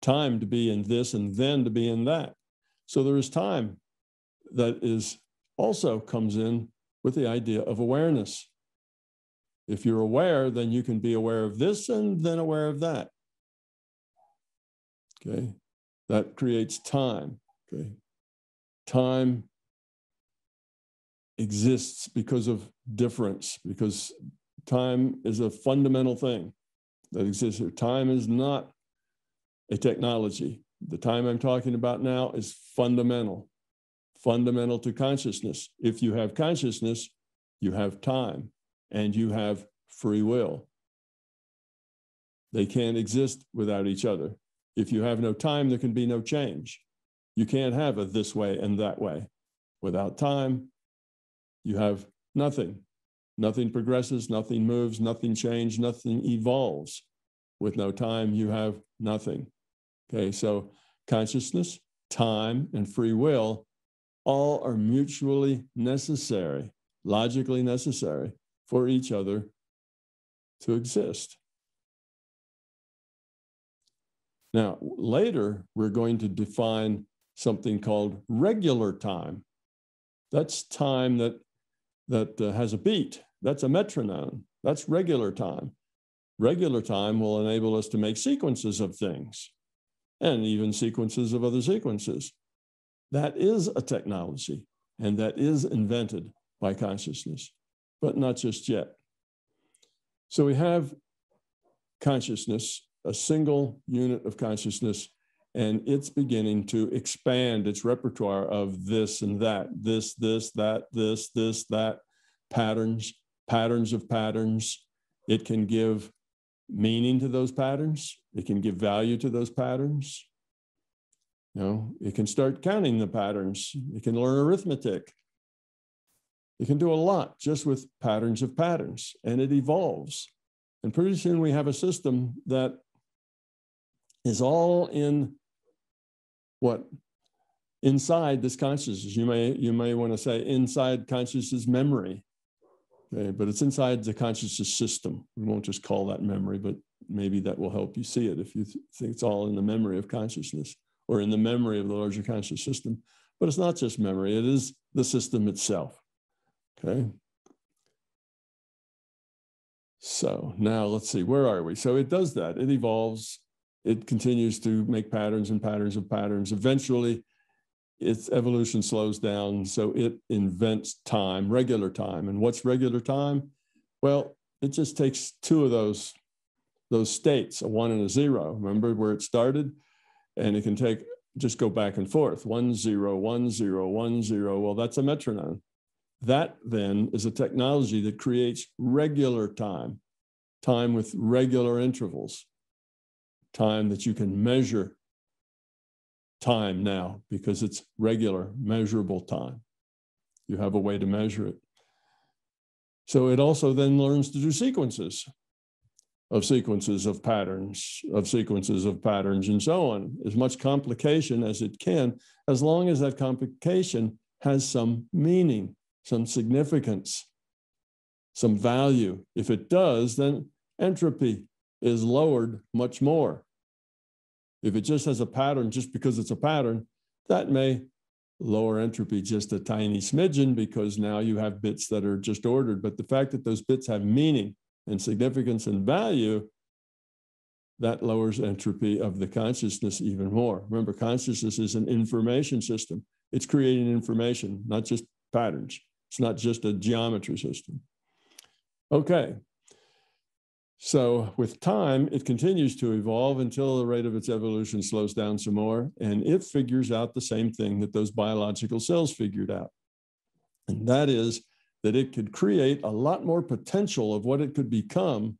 Time to be in this and then to be in that. So there is time that is also comes in with the idea of awareness. If you're aware, then you can be aware of this and then aware of that. Okay. That creates time. Okay. Time exists because of difference, because time is a fundamental thing that exists here. Time is not a technology. The time I'm talking about now is fundamental, fundamental to consciousness. If you have consciousness, you have time and you have free will. They can't exist without each other. If you have no time, there can be no change. You can't have a this way and that way. Without time, you have nothing. Nothing progresses, nothing moves, nothing changes, nothing evolves. With no time, you have nothing. Okay, so consciousness, time, and free will all are mutually necessary, logically necessary for each other to exist. Now, later, we're going to define something called regular time. That's time that, that uh, has a beat. That's a metronome. That's regular time. Regular time will enable us to make sequences of things and even sequences of other sequences. That is a technology and that is invented by consciousness, but not just yet. So we have consciousness a single unit of consciousness and it's beginning to expand its repertoire of this and that, this, this, that, this, this, that, patterns, patterns of patterns. It can give meaning to those patterns. It can give value to those patterns. You know, it can start counting the patterns. It can learn arithmetic. It can do a lot just with patterns of patterns, and it evolves. And pretty soon we have a system that is all in what inside this consciousness. You may you may want to say inside consciousness memory, okay, but it's inside the consciousness system. We won't just call that memory, but maybe that will help you see it if you th- think it's all in the memory of consciousness or in the memory of the larger conscious system. But it's not just memory; it is the system itself. Okay. So now let's see, where are we? So it does that. It evolves it continues to make patterns and patterns of patterns. Eventually, its evolution slows down, so it invents time, regular time. And what's regular time? Well, it just takes two of those those states, a one and a zero. Remember where it started? And it can take just go back and forth one zero, one zero, one zero. Well, that's a metronome. That then is a technology that creates regular time, time with regular intervals time that you can measure time now because it's regular, measurable time. You have a way to measure it. So it also then learns to do sequences of sequences of patterns, of sequences of patterns, and so on. As much complication as it can, as long as that complication has some meaning, some significance, some value. If it does, then entropy is lowered much more. If it just has a pattern, just because it's a pattern, that may lower entropy just a tiny smidgen because now you have bits that are just ordered. But the fact that those bits have meaning and significance and value, that lowers entropy of the consciousness even more. Remember, consciousness is an information system. It's creating information, not just patterns. It's not just a geometry system. Okay, so with time, it continues to evolve until the rate of its evolution slows down some more, and it figures out the same thing that those biological cells figured out. And that is that it could create a lot more potential of what it could become,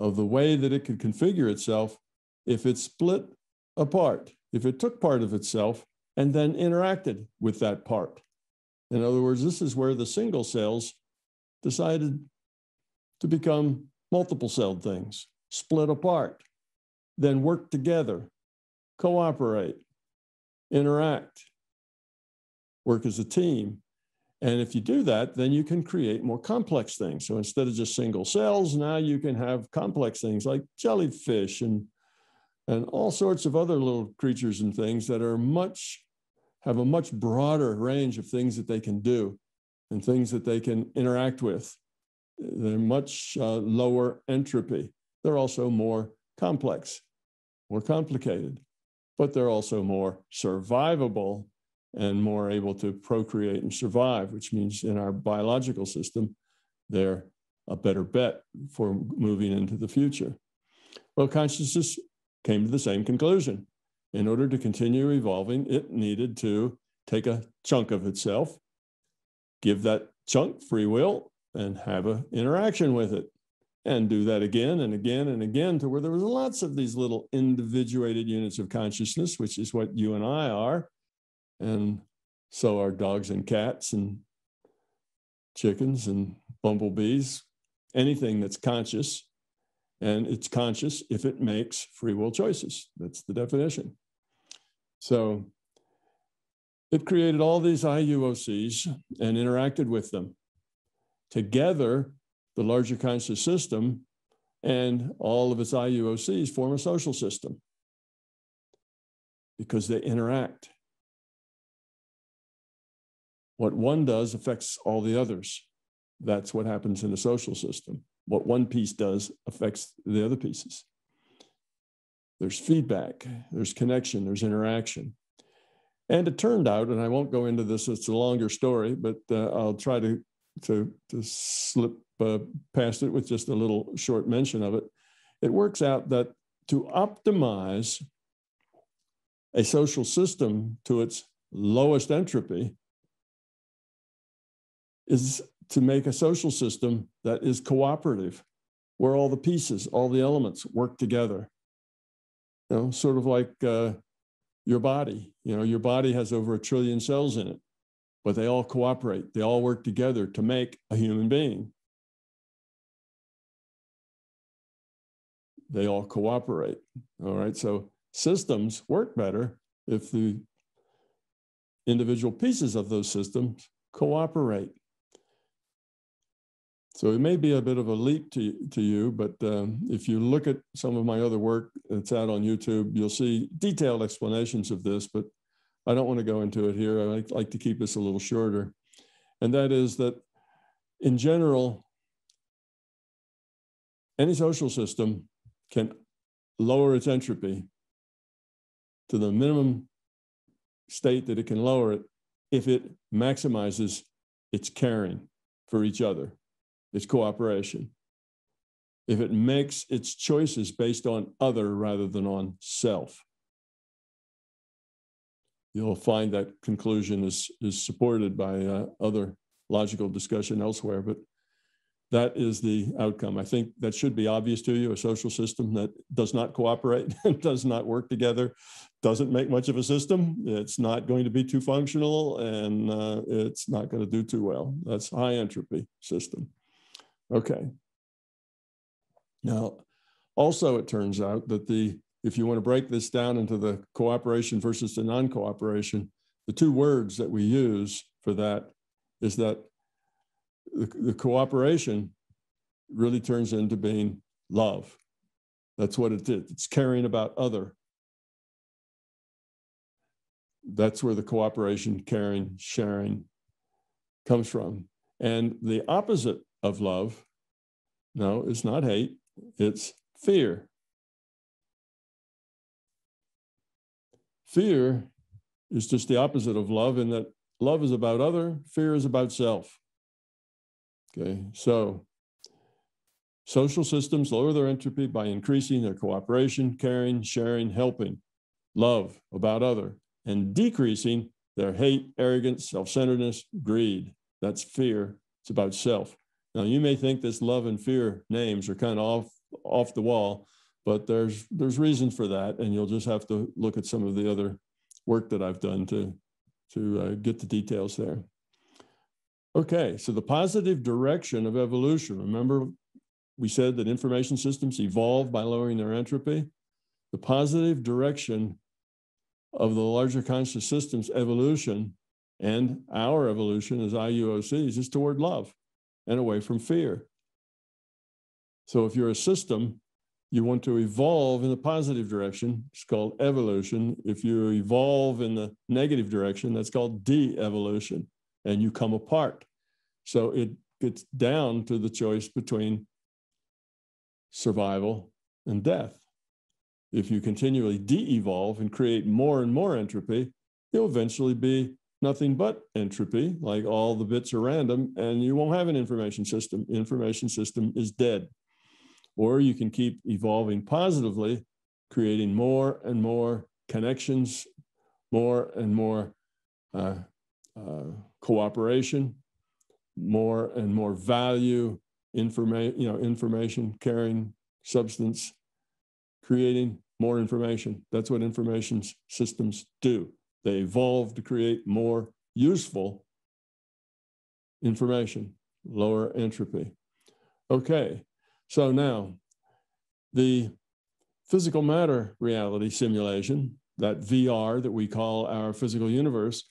of the way that it could configure itself if it split apart, if it took part of itself and then interacted with that part. In other words, this is where the single cells decided to become multiple celled things, split apart, then work together, cooperate, interact, work as a team. And if you do that, then you can create more complex things. So instead of just single cells, now you can have complex things like jellyfish and, and all sorts of other little creatures and things that are much, have a much broader range of things that they can do and things that they can interact with. They're much uh, lower entropy. They're also more complex, more complicated, but they're also more survivable and more able to procreate and survive, which means in our biological system, they're a better bet for moving into the future. Well, consciousness came to the same conclusion. In order to continue evolving, it needed to take a chunk of itself, give that chunk free will, and have an interaction with it and do that again and again and again to where there was lots of these little individuated units of consciousness, which is what you and I are. And so are dogs and cats and chickens and bumblebees, anything that's conscious. And it's conscious if it makes free will choices. That's the definition. So it created all these IUOCs and interacted with them together, the larger conscious system and all of its IUOCs form a social system because they interact. What one does affects all the others. That's what happens in a social system. What one piece does affects the other pieces. There's feedback, there's connection, there's interaction. And it turned out, and I won't go into this, it's a longer story, but uh, I'll try to to, to slip uh, past it with just a little short mention of it, it works out that to optimize a social system to its lowest entropy is to make a social system that is cooperative, where all the pieces, all the elements work together. You know, sort of like uh, your body. You know, your body has over a trillion cells in it but they all cooperate. They all work together to make a human being. They all cooperate. All right. So systems work better if the individual pieces of those systems cooperate. So it may be a bit of a leap to, to you, but um, if you look at some of my other work that's out on YouTube, you'll see detailed explanations of this. But I don't want to go into it here. I like, like to keep this a little shorter. And that is that in general, any social system can lower its entropy to the minimum state that it can lower it if it maximizes its caring for each other, its cooperation. If it makes its choices based on other rather than on self you'll find that conclusion is, is supported by uh, other logical discussion elsewhere, but that is the outcome. I think that should be obvious to you. A social system that does not cooperate does not work together doesn't make much of a system. It's not going to be too functional and uh, it's not going to do too well. That's high entropy system. Okay. Now, also, it turns out that the if you want to break this down into the cooperation versus the non-cooperation, the two words that we use for that is that the, the cooperation really turns into being love. That's what it is. It's caring about other. That's where the cooperation, caring, sharing comes from. And the opposite of love, no, it's not hate, it's fear. Fear is just the opposite of love in that love is about other, fear is about self. Okay, so social systems lower their entropy by increasing their cooperation, caring, sharing, helping, love about other, and decreasing their hate, arrogance, self centeredness, greed. That's fear. It's about self. Now, you may think this love and fear names are kind of off, off the wall, but there's there's reason for that, and you'll just have to look at some of the other work that I've done to to uh, get the details there. Okay, so the positive direction of evolution. Remember, we said that information systems evolve by lowering their entropy. The positive direction of the larger conscious systems evolution and our evolution as IUOCs is toward love and away from fear. So if you're a system, you want to evolve in the positive direction. It's called evolution. If you evolve in the negative direction, that's called de-evolution, and you come apart. So it gets down to the choice between survival and death. If you continually de-evolve and create more and more entropy, you'll eventually be nothing but entropy, like all the bits are random, and you won't have an information system. Information system is dead. Or you can keep evolving positively, creating more and more connections, more and more uh, uh, cooperation, more and more value, information, you know, information carrying substance, creating more information. That's what information systems do. They evolve to create more useful information, lower entropy. Okay, so now, the physical matter reality simulation, that VR that we call our physical universe,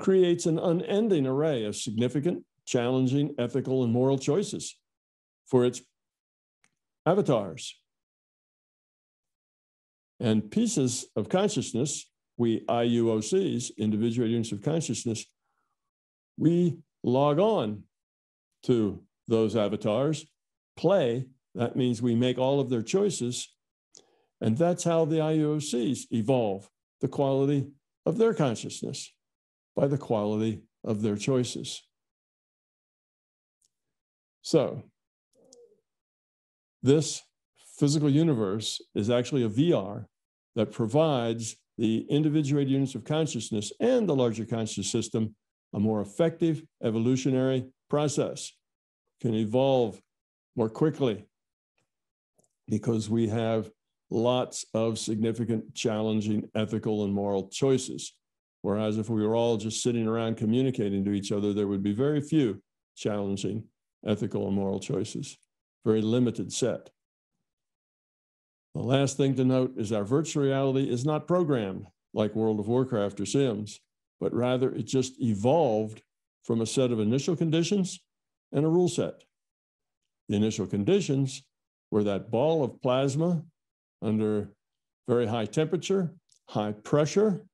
creates an unending array of significant, challenging, ethical, and moral choices for its avatars. And pieces of consciousness, we IUOCs, individual units of consciousness, we log on to those avatars play, that means we make all of their choices. And that's how the IUOCs evolve the quality of their consciousness by the quality of their choices. So, this physical universe is actually a VR that provides the individuated units of consciousness and the larger conscious system a more effective evolutionary process, can evolve more quickly because we have lots of significant, challenging ethical and moral choices. Whereas if we were all just sitting around communicating to each other, there would be very few challenging ethical and moral choices, very limited set. The last thing to note is our virtual reality is not programmed like World of Warcraft or Sims, but rather it just evolved from a set of initial conditions and a rule set. The initial conditions were that ball of plasma under very high temperature, high pressure,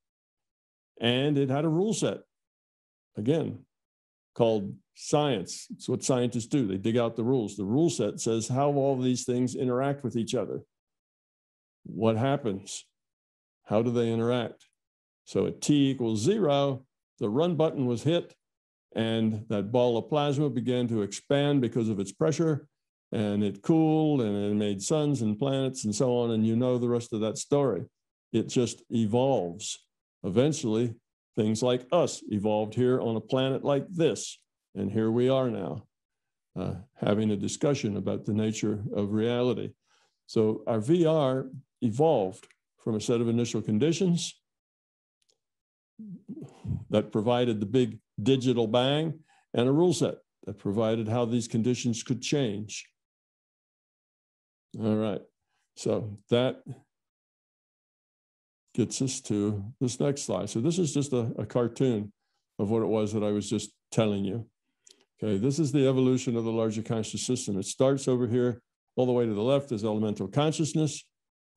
and it had a rule set. Again, called science. It's what scientists do. They dig out the rules. The rule set says how all these things interact with each other. What happens? How do they interact? So at T equals zero, the run button was hit and that ball of plasma began to expand because of its pressure and it cooled and it made suns and planets and so on. And you know the rest of that story. It just evolves. Eventually things like us evolved here on a planet like this. And here we are now uh, having a discussion about the nature of reality. So our vr evolved from a set of initial conditions that provided the big digital bang, and a rule set that provided how these conditions could change. All right, so that gets us to this next slide. So this is just a, a cartoon of what it was that I was just telling you. Okay, this is the evolution of the larger conscious system. It starts over here, all the way to the left is elemental consciousness,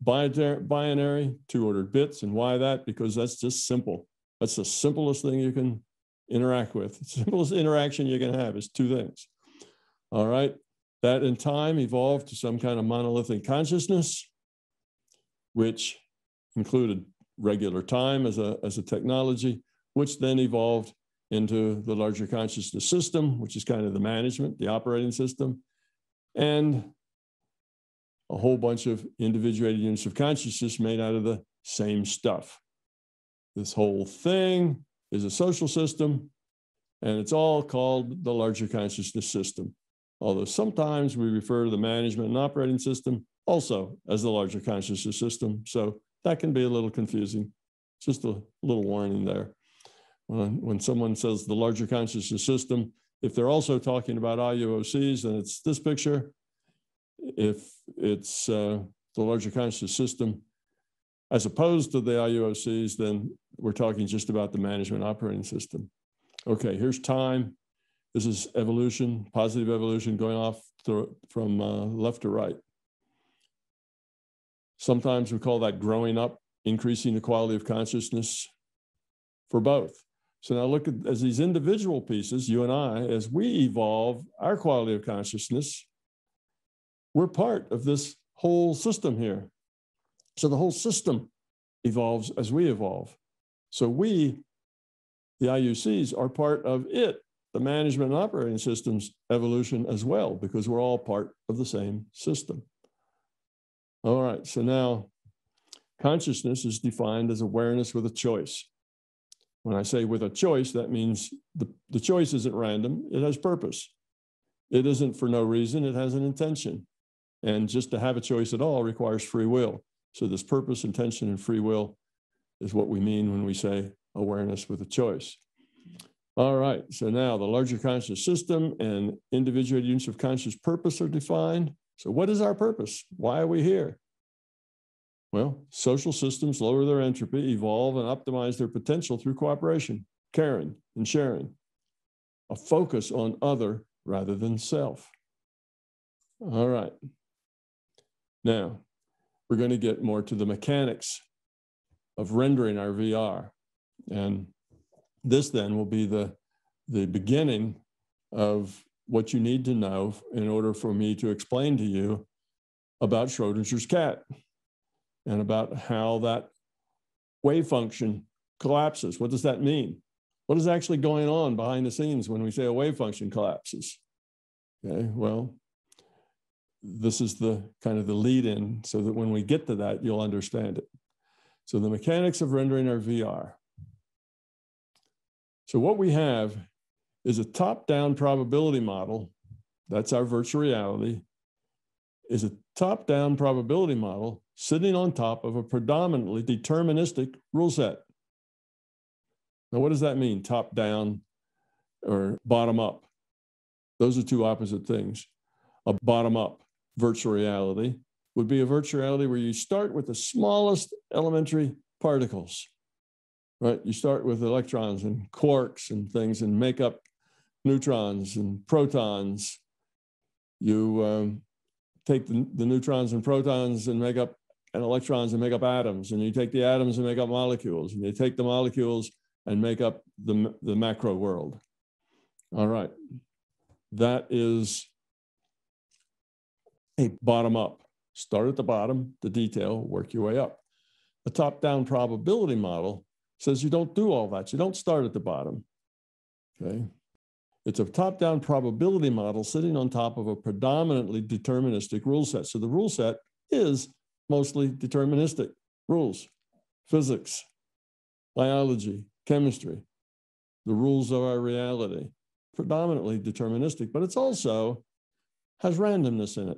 binary, two ordered bits. And why that? Because that's just simple. That's the simplest thing you can interact with. The simplest interaction you can have is two things. All right. That in time evolved to some kind of monolithic consciousness, which included regular time as a, as a technology, which then evolved into the larger consciousness system, which is kind of the management, the operating system, and a whole bunch of individuated units of consciousness made out of the same stuff. This whole thing is a social system, and it's all called the larger consciousness system. Although sometimes we refer to the management and operating system also as the larger consciousness system. So that can be a little confusing. Just a little warning there. When, when someone says the larger consciousness system, If they're also talking about IUOCs, then it's this picture. If it's uh, the larger conscious system, as opposed to the IUOCs, then we're talking just about the management operating system. Okay, here's time. This is evolution, positive evolution going off to, from uh, left to right. Sometimes we call that growing up, increasing the quality of consciousness for both. So now look at as these individual pieces, you and I, as we evolve our quality of consciousness, we're part of this whole system here. So the whole system evolves as we evolve. So we, the IUCs, are part of it, the management and operating systems evolution as well, because we're all part of the same system. All right, so now consciousness is defined as awareness with a choice. When I say with a choice, that means the, the choice isn't random, it has purpose. It isn't for no reason, it has an intention. And just to have a choice at all requires free will. So, this purpose, intention, and free will is what we mean when we say awareness with a choice. All right, so now the larger conscious system and individual units of conscious purpose are defined. So, what is our purpose? Why are we here? Well, social systems lower their entropy, evolve, and optimize their potential through cooperation, caring, and sharing. A focus on other rather than self. All right. Now, we're going to get more to the mechanics of rendering our VR. And this then will be the, the beginning of what you need to know in order for me to explain to you about Schrodinger's cat and about how that wave function collapses. What does that mean? What is actually going on behind the scenes when we say a wave function collapses? Okay, well, this is the kind of the lead in so that when we get to that, you'll understand it. So the mechanics of rendering our VR. So what we have is a top-down probability model. That's our virtual reality. Is a top-down probability model sitting on top of a predominantly deterministic rule set. Now, what does that mean? Top-down or bottom-up? Those are two opposite things. A bottom-up virtual reality would be a virtual reality where you start with the smallest elementary particles, right? You start with electrons and quarks and things and make up neutrons and protons. You um, take the, the neutrons and protons and make up and electrons and make up atoms. And you take the atoms and make up molecules. And you take the molecules and make up the, the macro world. All right. That is a bottom up. Start at the bottom, the detail, work your way up. A top down probability model says you don't do all that. You don't start at the bottom. Okay. It's a top down probability model sitting on top of a predominantly deterministic rule set. So the rule set is mostly deterministic rules, physics, biology, chemistry, the rules of our reality, predominantly deterministic, but it's also has randomness in it.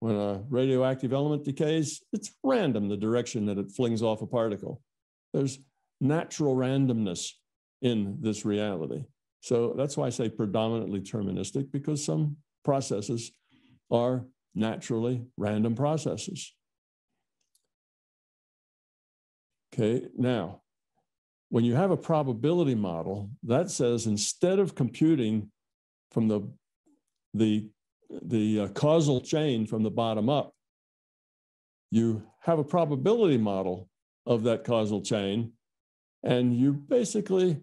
When a radioactive element decays, it's random the direction that it flings off a particle. There's natural randomness in this reality. So that's why I say predominantly deterministic, because some processes are naturally random processes. Okay, now, when you have a probability model, that says instead of computing from the, the the uh, causal chain from the bottom up, you have a probability model of that causal chain, and you basically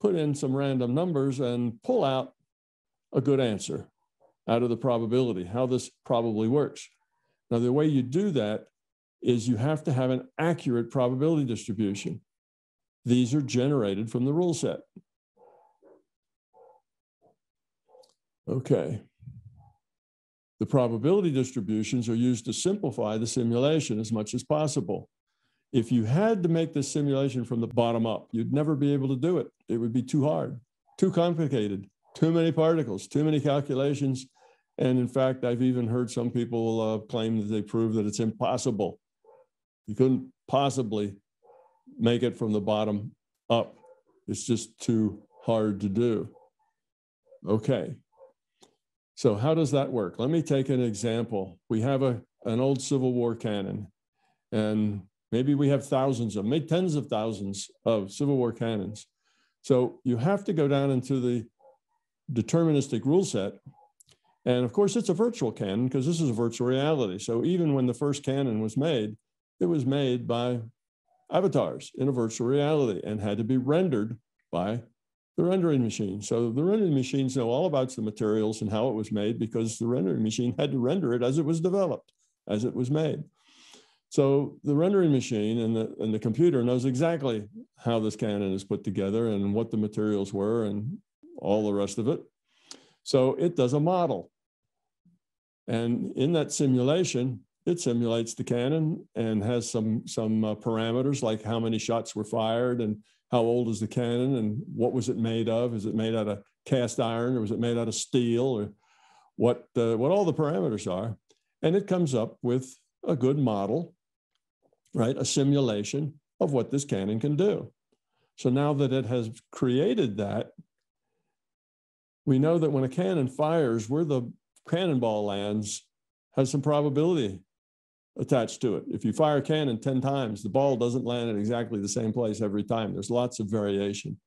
put in some random numbers and pull out a good answer out of the probability, how this probably works. Now, the way you do that is you have to have an accurate probability distribution. These are generated from the rule set. Okay. The probability distributions are used to simplify the simulation as much as possible. If you had to make this simulation from the bottom up, you'd never be able to do it. It would be too hard, too complicated, too many particles, too many calculations. And in fact, I've even heard some people uh, claim that they prove that it's impossible. You couldn't possibly make it from the bottom up. It's just too hard to do. Okay. So how does that work? Let me take an example. We have a, an old Civil War cannon, and maybe we have thousands of, maybe tens of thousands of Civil War cannons. So you have to go down into the deterministic rule set. And of course, it's a virtual cannon because this is a virtual reality. So even when the first cannon was made, it was made by avatars in a virtual reality and had to be rendered by the rendering machine. So the rendering machines know all about the materials and how it was made because the rendering machine had to render it as it was developed, as it was made. So the rendering machine and the, and the computer knows exactly how this cannon is put together and what the materials were and all the rest of it. So it does a model. And in that simulation, it simulates the cannon and has some, some uh, parameters like how many shots were fired and how old is the cannon and what was it made of? Is it made out of cast iron or was it made out of steel or what, uh, what all the parameters are? And it comes up with a good model, right? A simulation of what this cannon can do. So now that it has created that, we know that when a cannon fires, where the cannonball lands has some probability attached to it. If you fire a cannon 10 times, the ball doesn't land at exactly the same place every time. There's lots of variation.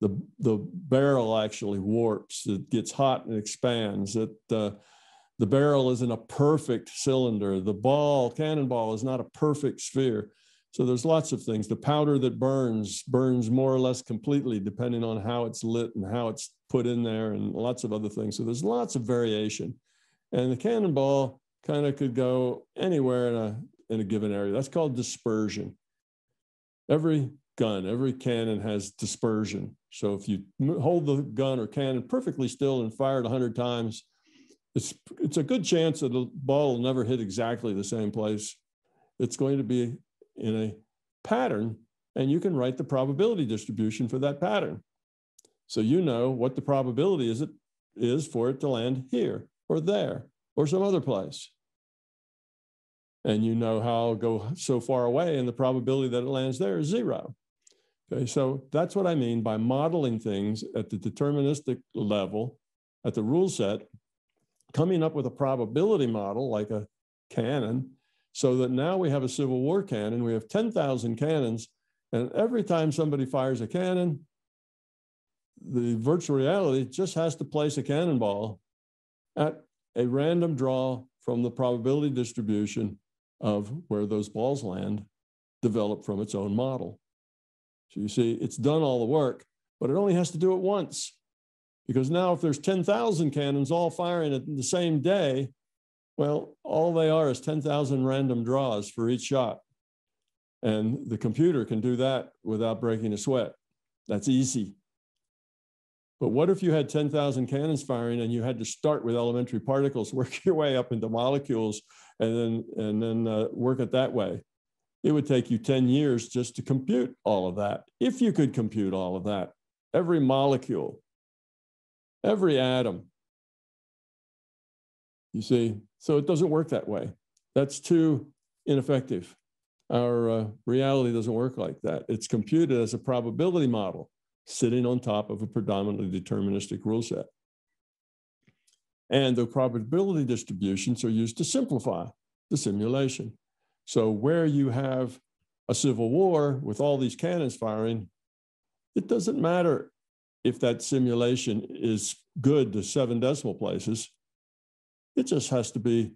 The, the barrel actually warps, it gets hot and expands. It, uh, the barrel isn't a perfect cylinder. The ball, cannonball, is not a perfect sphere. So there's lots of things. The powder that burns burns more or less completely depending on how it's lit and how it's put in there and lots of other things. So there's lots of variation. And the cannonball kind of could go anywhere in a, in a given area. That's called dispersion. Every gun, every cannon has dispersion. So if you hold the gun or cannon perfectly still and fire it 100 times, it's, it's a good chance that the ball will never hit exactly the same place. It's going to be in a pattern, and you can write the probability distribution for that pattern. So you know what the probability is, it, is for it to land here or there or some other place and you know how it'll go so far away and the probability that it lands there is zero. Okay, so that's what I mean by modeling things at the deterministic level, at the rule set, coming up with a probability model like a cannon, so that now we have a Civil War cannon, we have 10,000 cannons, and every time somebody fires a cannon, the virtual reality just has to place a cannonball at a random draw from the probability distribution of where those balls land developed from its own model. So you see, it's done all the work, but it only has to do it once. Because now, if there's 10,000 cannons all firing at the same day, well, all they are is 10,000 random draws for each shot. And the computer can do that without breaking a sweat. That's easy. But what if you had 10,000 cannons firing and you had to start with elementary particles, work your way up into molecules, and then and then uh, work it that way. It would take you 10 years just to compute all of that. If you could compute all of that, every molecule, every atom. You see, so it doesn't work that way. That's too ineffective. Our uh, reality doesn't work like that. It's computed as a probability model sitting on top of a predominantly deterministic rule set. And the probability distributions are used to simplify the simulation. So where you have a civil war with all these cannons firing, it doesn't matter if that simulation is good to seven decimal places. It just has to be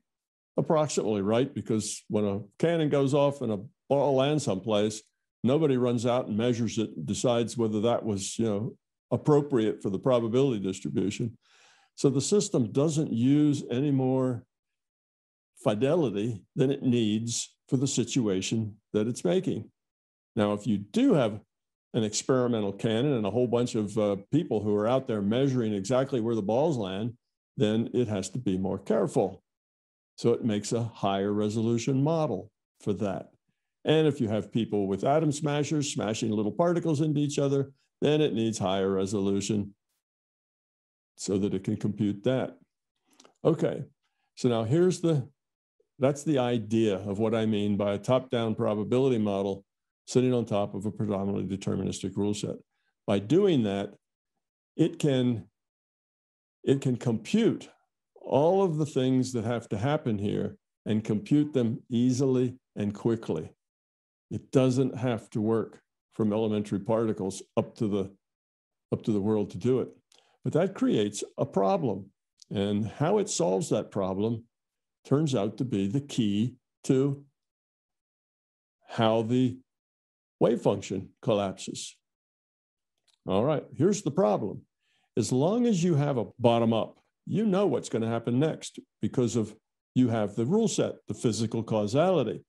approximately right because when a cannon goes off and a ball lands someplace, nobody runs out and measures it and decides whether that was, you know, appropriate for the probability distribution. So the system doesn't use any more fidelity than it needs for the situation that it's making. Now, if you do have an experimental cannon and a whole bunch of uh, people who are out there measuring exactly where the balls land, then it has to be more careful. So it makes a higher resolution model for that. And if you have people with atom smashers smashing little particles into each other, then it needs higher resolution so that it can compute that. Okay, so now here's the, that's the idea of what I mean by a top-down probability model sitting on top of a predominantly deterministic rule set. By doing that, it can it can compute all of the things that have to happen here and compute them easily and quickly. It doesn't have to work from elementary particles up to the up to the world to do it. But that creates a problem. And how it solves that problem turns out to be the key to how the wave function collapses. All right, here's the problem. As long as you have a bottom up, you know what's going to happen next because of you have the rule set, the physical causality.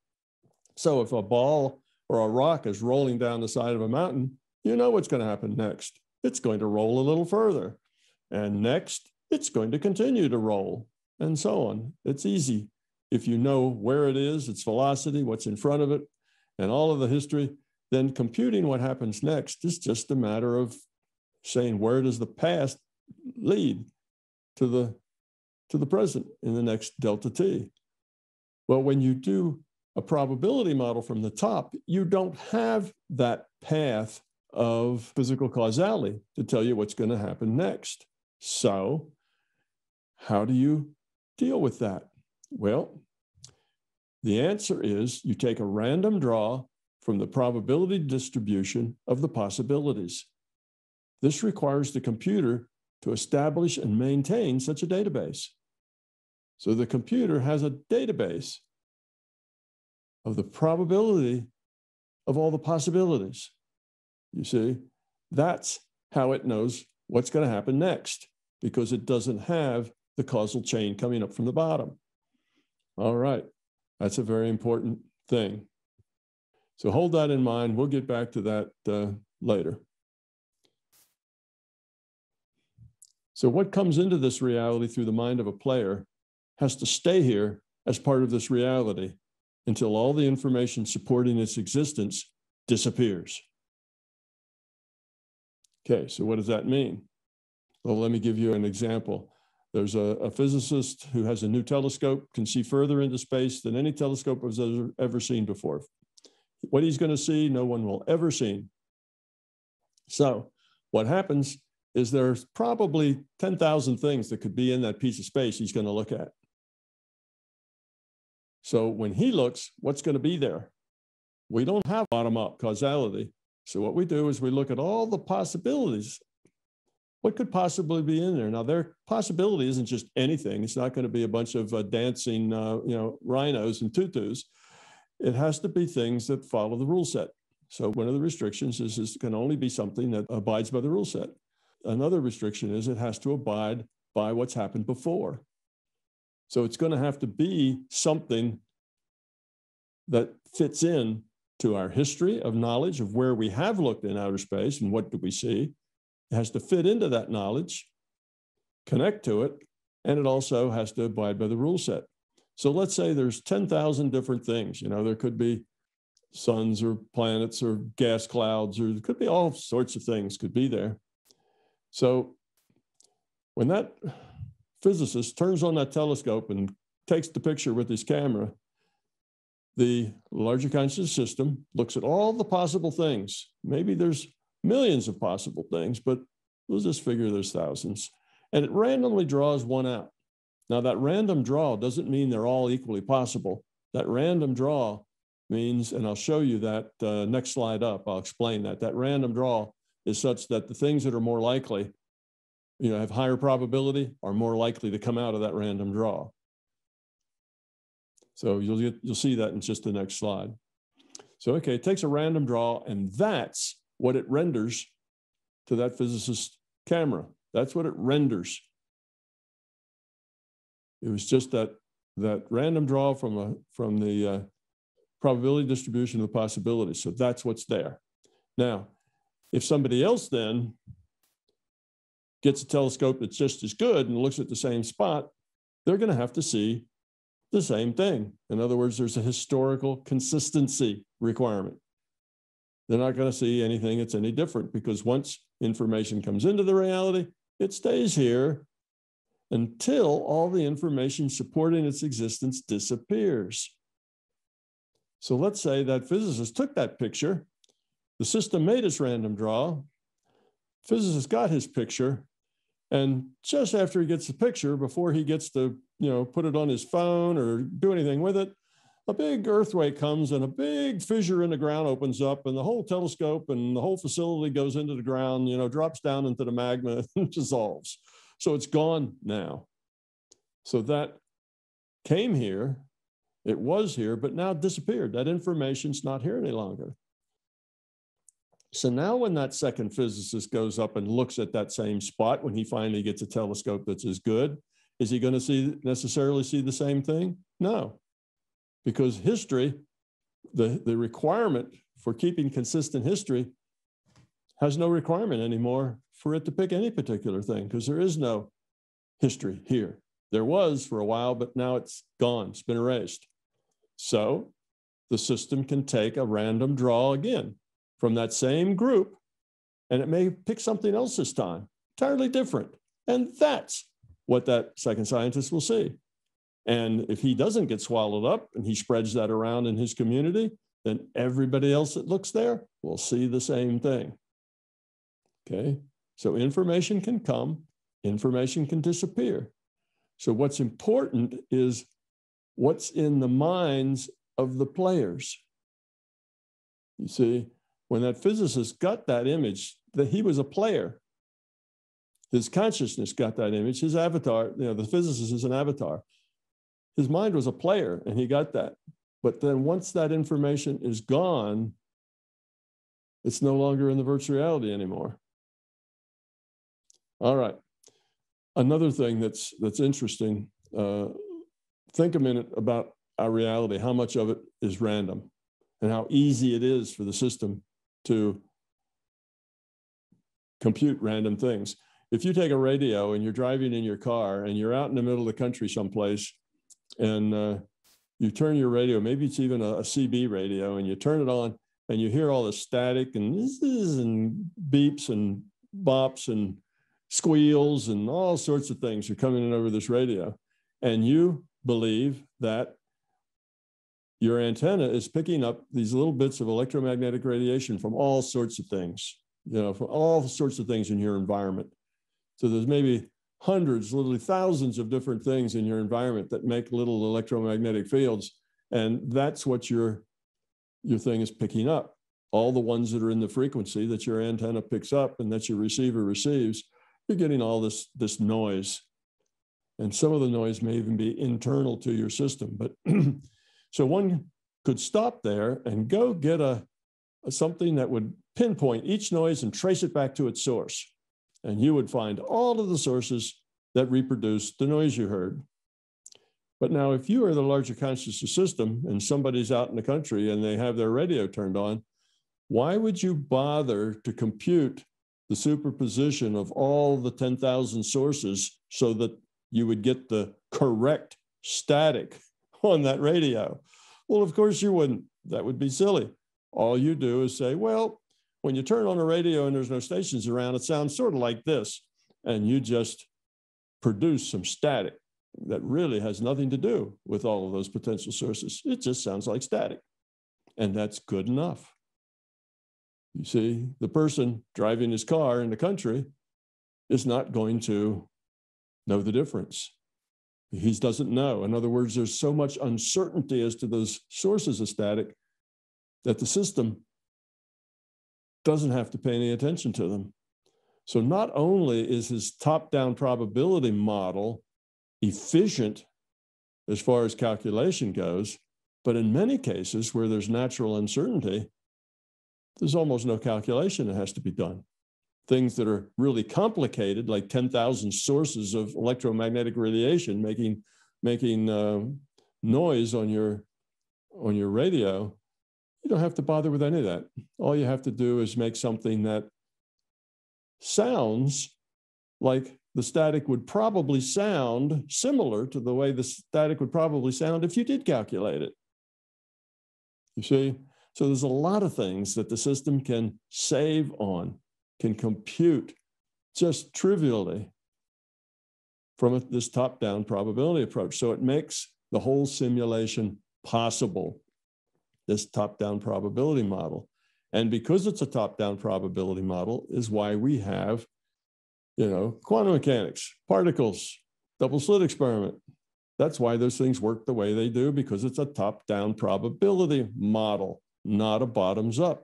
So if a ball or a rock is rolling down the side of a mountain, you know what's going to happen next. It's going to roll a little further. And next, it's going to continue to roll and so on. It's easy. If you know where it is, its velocity, what's in front of it, and all of the history, then computing what happens next is just a matter of saying where does the past lead to the to the present in the next delta t. Well, when you do a probability model from the top, you don't have that path of physical causality to tell you what's going to happen next. So, how do you deal with that? Well, the answer is you take a random draw from the probability distribution of the possibilities. This requires the computer to establish and maintain such a database. So the computer has a database of the probability of all the possibilities. You see, that's how it knows what's going to happen next because it doesn't have the causal chain coming up from the bottom. All right, that's a very important thing. So hold that in mind. We'll get back to that uh, later. So, what comes into this reality through the mind of a player has to stay here as part of this reality until all the information supporting its existence disappears. Okay, so what does that mean? Well, let me give you an example. There's a, a, physicist who has a new telescope, can see further into space than any telescope has ever, ever seen before. What he's going to see, no one will ever see. So, what happens is there's probably 10,000 things that could be in that piece of space he's going to look at. So, when he looks, what's going to be there? We don't have bottom up causality. So, what we do is we look at all the possibilities what could possibly be in there? Now, their possibility isn't just anything. It's not going to be a bunch of uh, dancing, uh, you know, rhinos and tutus. It has to be things that follow the rule set. So one of the restrictions is it can only be something that abides by the rule set. Another restriction is it has to abide by what's happened before. So it's going to have to be something that fits in to our history of knowledge of where we have looked in outer space and what do we see it has to fit into that knowledge, connect to it, and it also has to abide by the rule set. So let's say there's 10,000 different things. You know, there could be suns or planets or gas clouds, or there could be all sorts of things could be there. So when that physicist turns on that telescope and takes the picture with his camera, the larger conscious system looks at all the possible things. Maybe there's millions of possible things, but we'll just figure there's thousands. And it randomly draws one out. Now, that random draw doesn't mean they're all equally possible. That random draw means, and I'll show you that uh, next slide up, I'll explain that. That random draw is such that the things that are more likely, you know, have higher probability are more likely to come out of that random draw. So you'll, get, you'll see that in just the next slide. So, okay, it takes a random draw, and that's what it renders to that physicist's camera. That's what it renders. It was just that that random draw from a from the uh, probability distribution of the possibilities. So that's what's there. Now, if somebody else then gets a telescope that's just as good and looks at the same spot, they're going to have to see the same thing. In other words, there's a historical consistency requirement they're not going to see anything that's any different because once information comes into the reality, it stays here until all the information supporting its existence disappears. So let's say that physicist took that picture, the system made its random draw, physicist got his picture, And just after he gets the picture, before he gets to, you know, put it on his phone or do anything with it, a big earthquake comes and a big fissure in the ground opens up and the whole telescope and the whole facility goes into the ground, you know, drops down into the magma and dissolves. So it's gone now. So that came here, it was here, but now disappeared. That information's not here any longer. So now when that second physicist goes up and looks at that same spot, when he finally gets a telescope that's as good, is he going to see necessarily see the same thing? No, because history, the, the requirement for keeping consistent history has no requirement anymore for it to pick any particular thing because there is no history here. There was for a while, but now it's gone, it's been erased. So the system can take a random draw again from that same group, and it may pick something else this time, entirely different. And that's what that second scientist will see. And if he doesn't get swallowed up and he spreads that around in his community, then everybody else that looks there will see the same thing. Okay, so information can come, information can disappear. So, what's important is what's in the minds of the players. You see, when that physicist got that image, that he was a player. His consciousness got that image. His avatar, you know, the physicist is an avatar his mind was a player and he got that. But then once that information is gone, it's no longer in the virtual reality anymore. All right. Another thing that's that's interesting. Uh, think a minute about our reality. How much of it is random, and how easy it is for the system to compute random things. If you take a radio and you're driving in your car and you're out in the middle of the country someplace and uh, you turn your radio, maybe it's even a, a, CB radio, and you turn it on and you hear all the static and and beeps and bops and squeals and all sorts of things are coming in over this radio. And you believe that your antenna is picking up these little bits of electromagnetic radiation from all sorts of things, you know, from all sorts of things in your environment. So there's maybe hundreds, literally thousands of different things in your environment that make little electromagnetic fields. And that's what your, your thing is picking up. All the ones that are in the frequency that your antenna picks up and that your receiver receives, you're getting all this, this noise. And some of the noise may even be internal to your system. But so one could stop there and go get a, a something that would pinpoint each noise and trace it back to its source and you would find all of the sources that reproduce the noise you heard. But now, if you are the larger consciousness system and somebody's out in the country and they have their radio turned on, why would you bother to compute the superposition of all the 10,000 sources so that you would get the correct static on that radio? Well, of course you wouldn't. That would be silly. All you do is say, well, when you turn on a radio and there's no stations around, it sounds sort of like this. And you just produce some static that really has nothing to do with all of those potential sources. It just sounds like static. And that's good enough. You see, the person driving his car in the country is not going to know the difference. He doesn't know. In other words, there's so much uncertainty as to those sources of static that the system doesn't have to pay any attention to them. So not only is his top-down probability model efficient as far as calculation goes, but in many cases where there's natural uncertainty, there's almost no calculation that has to be done. Things that are really complicated, like 10,000 sources of electromagnetic radiation making, making uh, noise on your, on your radio, you don't have to bother with any of that. All you have to do is make something that sounds like the static would probably sound similar to the way the static would probably sound if you did calculate it. You see? So there's a lot of things that the system can save on, can compute just trivially from this top down probability approach. So it makes the whole simulation possible this top-down probability model. And because it's a top-down probability model is why we have you know, quantum mechanics, particles, double slit experiment. That's why those things work the way they do because it's a top down probability model, not a bottoms up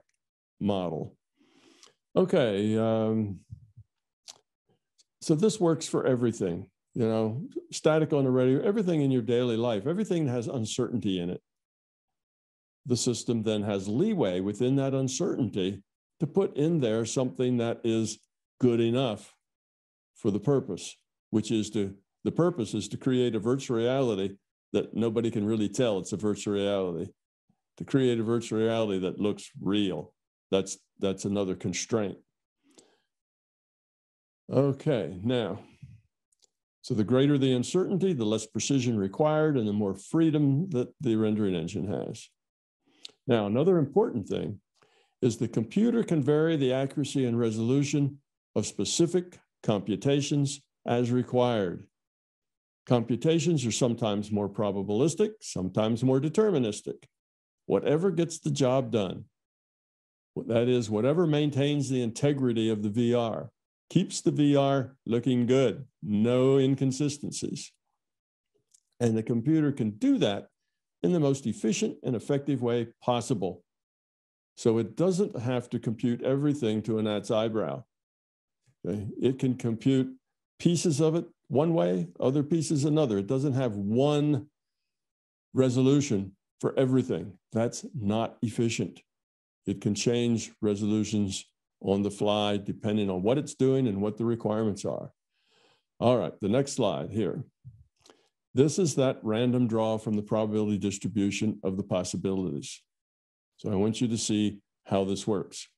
model. Okay. Um, so this works for everything, you know, static on the radio, everything in your daily life, everything has uncertainty in it. The system then has leeway within that uncertainty to put in there something that is good enough for the purpose, which is to, the purpose is to create a virtual reality that nobody can really tell it's a virtual reality. To create a virtual reality that looks real. That's, that's another constraint. Okay, now, so the greater the uncertainty, the less precision required and the more freedom that the rendering engine has. Now, another important thing is the computer can vary the accuracy and resolution of specific computations as required. Computations are sometimes more probabilistic, sometimes more deterministic. Whatever gets the job done, that is, whatever maintains the integrity of the VR keeps the VR looking good, no inconsistencies. And the computer can do that in the most efficient and effective way possible. So it doesn't have to compute everything to a gnat's eyebrow. Okay? It can compute pieces of it one way, other pieces another. It doesn't have one resolution for everything. That's not efficient. It can change resolutions on the fly, depending on what it's doing and what the requirements are. All right, the next slide here. This is that random draw from the probability distribution of the possibilities. So I want you to see how this works.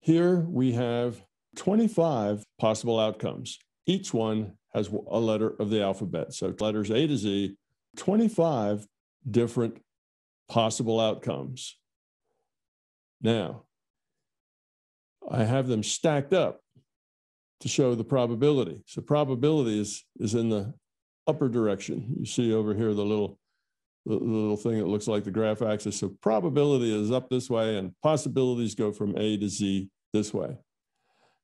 Here we have 25 possible outcomes. Each one has a letter of the alphabet. So letters A to Z, 25 different possible outcomes. Now, I have them stacked up to show the probability. So probability is, is in the upper direction. You see over here the little, the little thing that looks like the graph axis. So probability is up this way and possibilities go from A to Z this way.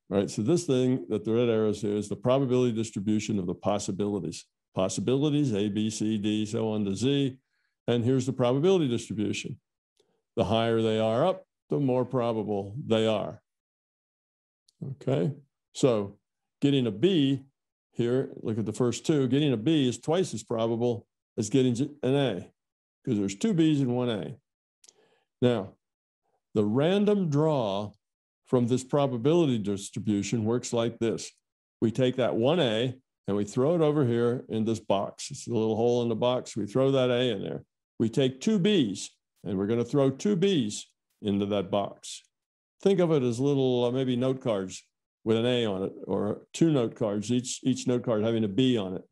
Right, so this thing that the red arrows here is the probability distribution of the possibilities. Possibilities, A, B, C, D, so on to Z. And here's the probability distribution. The higher they are up, the more probable they are. Okay, so getting a B here, look at the first two, getting a B is twice as probable as getting an A because there's two B's and one A. Now, the random draw from this probability distribution works like this. We take that one A and we throw it over here in this box. It's a little hole in the box. We throw that A in there. We take two B's and we're going to throw two B's into that box. Think of it as little, uh, maybe note cards with an A on it, or two note cards, each, each note card having a B on it.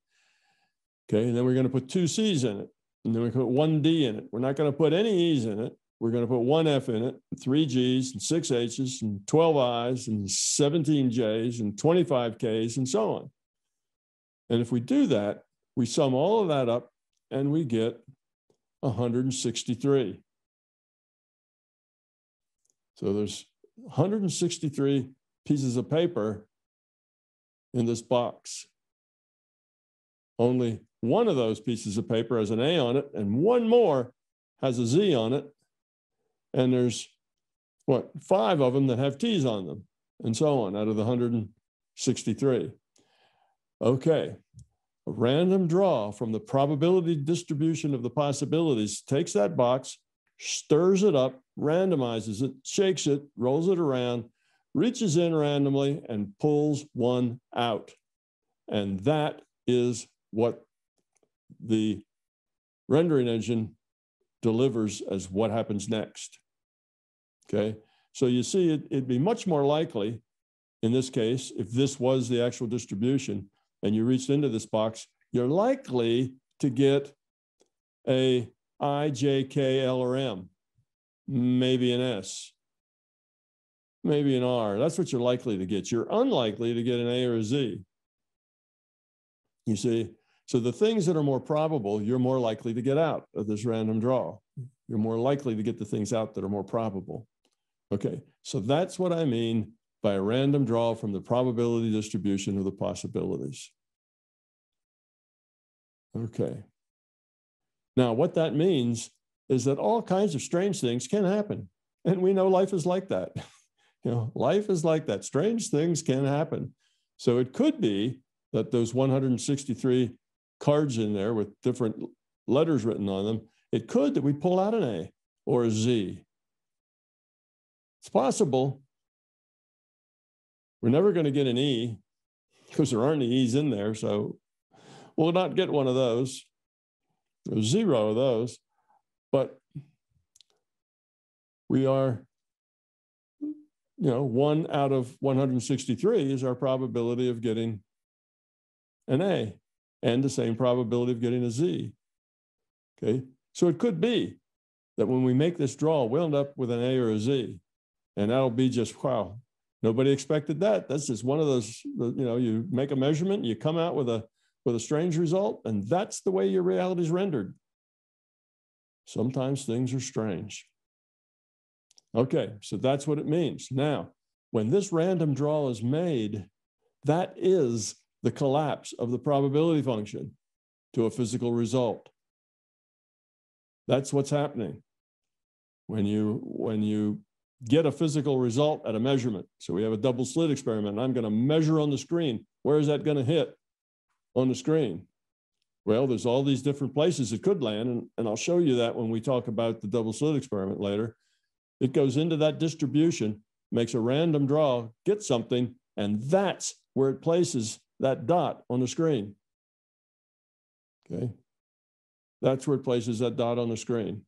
Okay, and then we're going to put two C's in it, and then we put one D in it. We're not going to put any E's in it. We're going to put one F in it, three G's, and six H's, and 12 I's, and 17 J's, and 25 K's, and so on. And if we do that, we sum all of that up and we get 163. So there's 163 pieces of paper in this box. Only one of those pieces of paper has an A on it, and one more has a Z on it. And there's what, five of them that have T's on them, and so on out of the 163. Okay, a random draw from the probability distribution of the possibilities takes that box, stirs it up, randomizes it, shakes it, rolls it around, reaches in randomly, and pulls one out. And that is what the rendering engine delivers as what happens next. Okay, so you see, it, it'd be much more likely in this case, if this was the actual distribution and you reached into this box, you're likely to get a I, J, K, L, or M, maybe an S, maybe an R. That's what you're likely to get. You're unlikely to get an A or a Z. You see, so the things that are more probable, you're more likely to get out of this random draw. You're more likely to get the things out that are more probable. Okay, so that's what I mean by a random draw from the probability distribution of the possibilities. Okay. Now, what that means is that all kinds of strange things can happen. And we know life is like that. you know, life is like that. Strange things can happen. So it could be that those 163 cards in there with different letters written on them, it could that we pull out an A or a Z. It's possible. We're never going to get an E because there aren't any E's in there. So we'll not get one of those. Zero of those. But we are, you know, one out of 163 is our probability of getting an A and the same probability of getting a Z. Okay. So it could be that when we make this draw, we'll end up with an A or a Z. And that'll be just, wow, nobody expected that. That's just one of those, you know, you make a measurement, you come out with a with a strange result, and that's the way your reality is rendered. Sometimes things are strange. Okay, so that's what it means. Now, when this random draw is made, that is the collapse of the probability function to a physical result. That's what's happening when you when you get a physical result at a measurement. So we have a double slit experiment. I'm going to measure on the screen. Where is that going to hit on the screen? Well, there's all these different places it could land, and, and I'll show you that when we talk about the double slit experiment later. It goes into that distribution, makes a random draw, gets something, and that's where it places that dot on the screen. Okay. That's where it places that dot on the screen.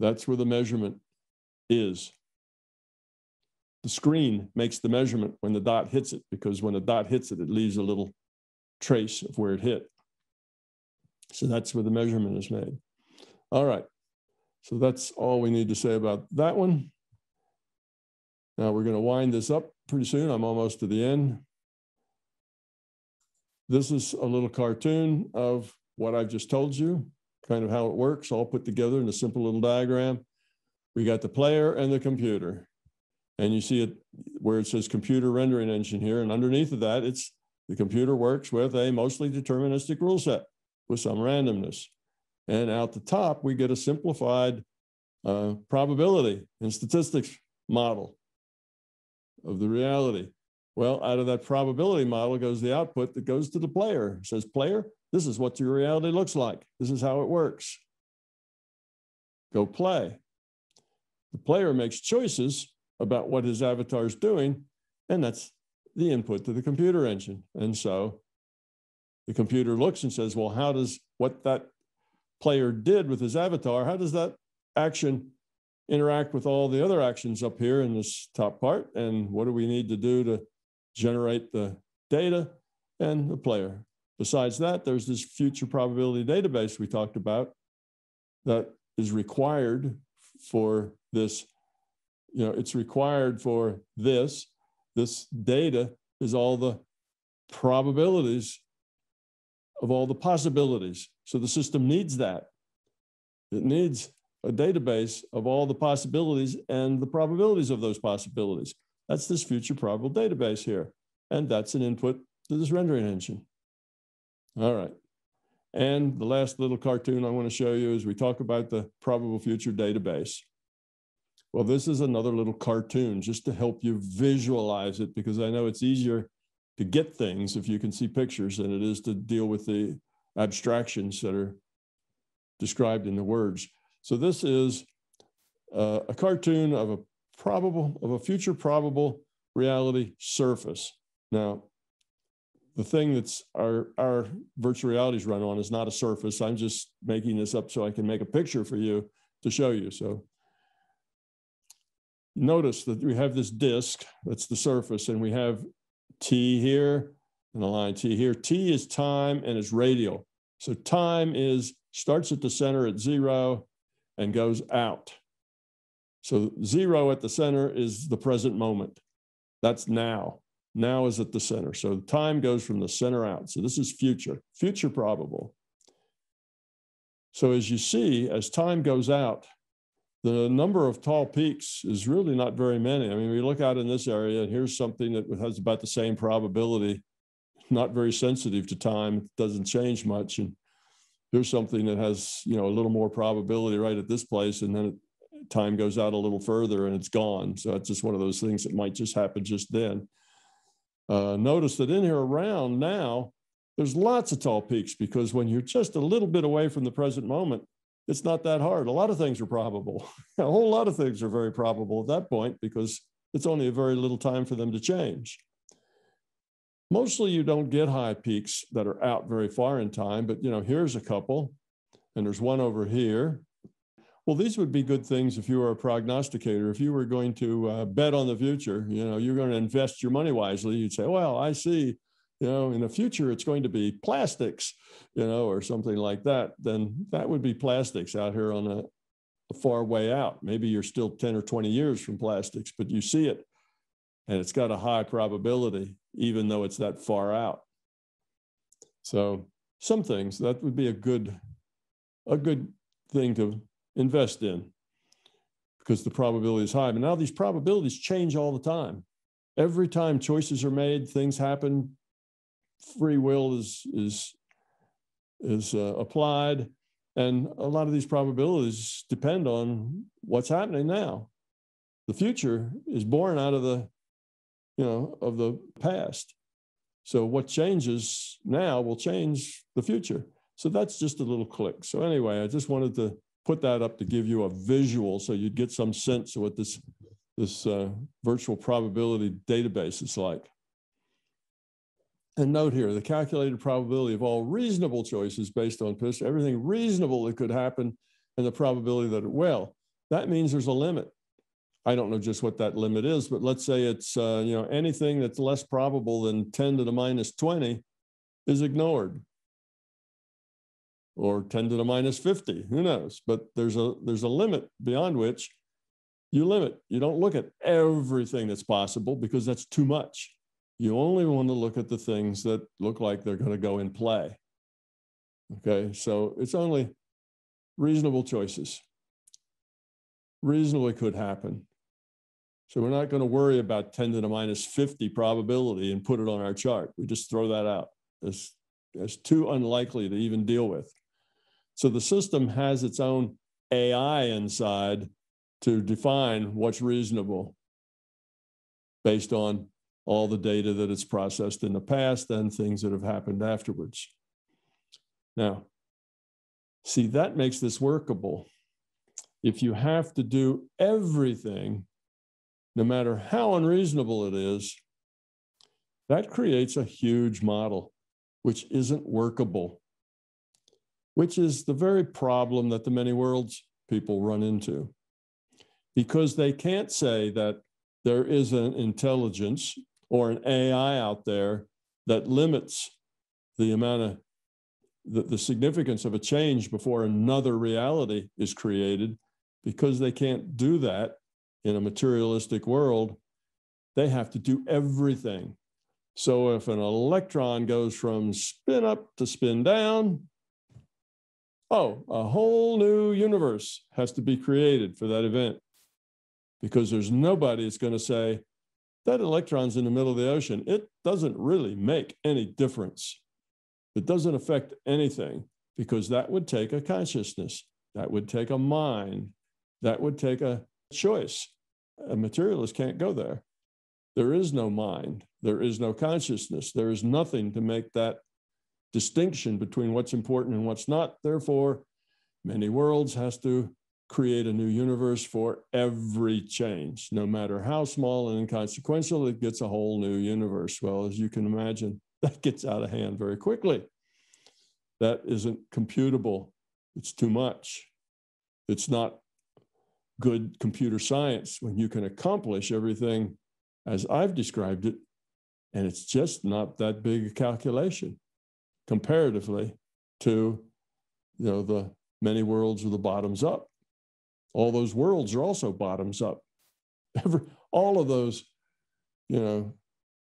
That's where the measurement is. The screen makes the measurement when the dot hits it, because when the dot hits it, it leaves a little trace of where it hit. So that's where the measurement is made. All right. So that's all we need to say about that one. Now we're going to wind this up pretty soon. I'm almost to the end. This is a little cartoon of what I've just told you, kind of how it works, all put together in a simple little diagram. We got the player and the computer. And you see it where it says computer rendering engine here. And underneath of that, it's the computer works with a mostly deterministic rule set with some randomness. And out the top, we get a simplified uh, probability and statistics model of the reality. Well, out of that probability model goes the output that goes to the player. It says, player, this is what your reality looks like. This is how it works. Go play. The player makes choices about what his avatar is doing, and that's the input to the computer engine. And so the computer looks and says, well, how does what that player did with his avatar, how does that action interact with all the other actions up here in this top part? And what do we need to do to generate the data and the player? Besides that, there's this future probability database we talked about that is required for this. You know, it's required for this this data is all the probabilities of all the possibilities. So the system needs that. It needs a database of all the possibilities and the probabilities of those possibilities. That's this future probable database here. And that's an input to this rendering engine. All right. And the last little cartoon I want to show you is we talk about the probable future database. Well, this is another little cartoon just to help you visualize it because I know it's easier to get things if you can see pictures than it is to deal with the abstractions that are described in the words. So this is uh, a cartoon of a probable of a future probable reality surface. Now, the thing that's our our virtual realities run on is not a surface. I'm just making this up so I can make a picture for you to show you. So notice that we have this disk, that's the surface, and we have T here and the line T here. T is time and it's radial. So time is starts at the center at zero and goes out. So zero at the center is the present moment. That's now. Now is at the center. So time goes from the center out. So this is future, future probable. So as you see, as time goes out, the number of tall peaks is really not very many. I mean, we look out in this area, and here's something that has about the same probability, not very sensitive to time, it doesn't change much. And here's something that has, you know, a little more probability right at this place, and then time goes out a little further and it's gone. So it's just one of those things that might just happen just then. Uh, notice that in here around now, there's lots of tall peaks because when you're just a little bit away from the present moment, it's not that hard. A lot of things are probable. a whole lot of things are very probable at that point because it's only a very little time for them to change. Mostly you don't get high peaks that are out very far in time, but you know, here's a couple and there's one over here. Well, these would be good things if you were a prognosticator. If you were going to uh, bet on the future, you know, you're going to invest your money wisely. You'd say, well, I see you know, in the future it's going to be plastics, you know, or something like that, then that would be plastics out here on a, a, far way out. Maybe you're still 10 or 20 years from plastics, but you see it and it's got a high probability, even though it's that far out. So some things that would be a good, a good thing to invest in because the probability is high. But now these probabilities change all the time. Every time choices are made, things happen, free will is is is uh, applied, and a lot of these probabilities depend on what's happening now. The future is born out of the, you know, of the past. So what changes now will change the future. So that's just a little click. So anyway, I just wanted to put that up to give you a visual so you'd get some sense of what this this uh, virtual probability database is like. And note here, the calculated probability of all reasonable choices based on PIST, everything reasonable that could happen and the probability that it will. That means there's a limit. I don't know just what that limit is, but let's say it's, uh, you know, anything that's less probable than 10 to the minus 20 is ignored or 10 to the minus 50, who knows? But there's a, there's a limit beyond which you limit. You don't look at everything that's possible because that's too much. You only want to look at the things that look like they're going to go in play. Okay, so it's only reasonable choices. Reasonably could happen. So we're not going to worry about 10 to the minus 50 probability and put it on our chart. We just throw that out as, as too unlikely to even deal with. So the system has its own AI inside to define what's reasonable based on all the data that it's processed in the past and things that have happened afterwards. Now, see, that makes this workable. If you have to do everything, no matter how unreasonable it is, that creates a huge model, which isn't workable, which is the very problem that the many worlds people run into. Because they can't say that there is an intelligence or an AI out there that limits the amount of the, the significance of a change before another reality is created because they can't do that in a materialistic world they have to do everything. So if an electron goes from spin up to spin down oh a whole new universe has to be created for that event because there's nobody that's going to say that electron's in the middle of the ocean. It doesn't really make any difference. It doesn't affect anything because that would take a consciousness, that would take a mind, that would take a choice. A materialist can't go there. There is no mind, there is no consciousness, there is nothing to make that distinction between what's important and what's not. Therefore, many worlds has to create a new universe for every change, no matter how small and inconsequential, it gets a whole new universe. Well, as you can imagine, that gets out of hand very quickly. That isn't computable. It's too much. It's not good computer science when you can accomplish everything as I've described it, and it's just not that big a calculation comparatively to you know the many worlds of the bottoms up all those worlds are also bottoms up. All of those, you know,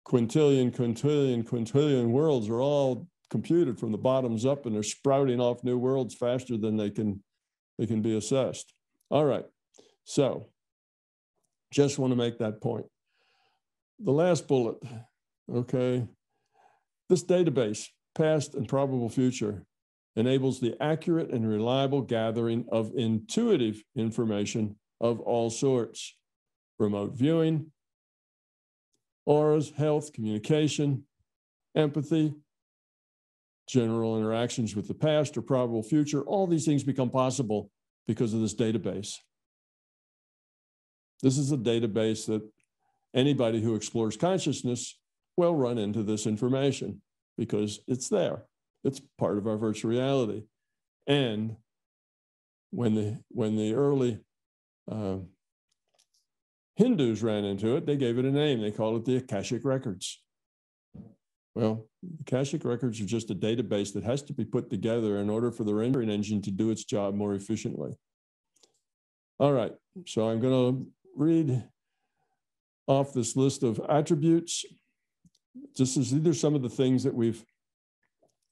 quintillion, quintillion, quintillion worlds are all computed from the bottoms up and they're sprouting off new worlds faster than they can they can be assessed. All right. So just want to make that point. The last bullet, okay. This database, past and probable future, enables the accurate and reliable gathering of intuitive information of all sorts remote viewing, auras, health, communication, empathy, general interactions with the past or probable future. All these things become possible because of this database. This is a database that anybody who explores consciousness will run into this information because it's there. It's part of our virtual reality. And when the when the early uh, Hindus ran into it, they gave it a name. They called it the Akashic Records. Well, Akashic Records are just a database that has to be put together in order for the rendering engine to do its job more efficiently. All right, so I'm going to read off this list of attributes. Just as these are some of the things that we've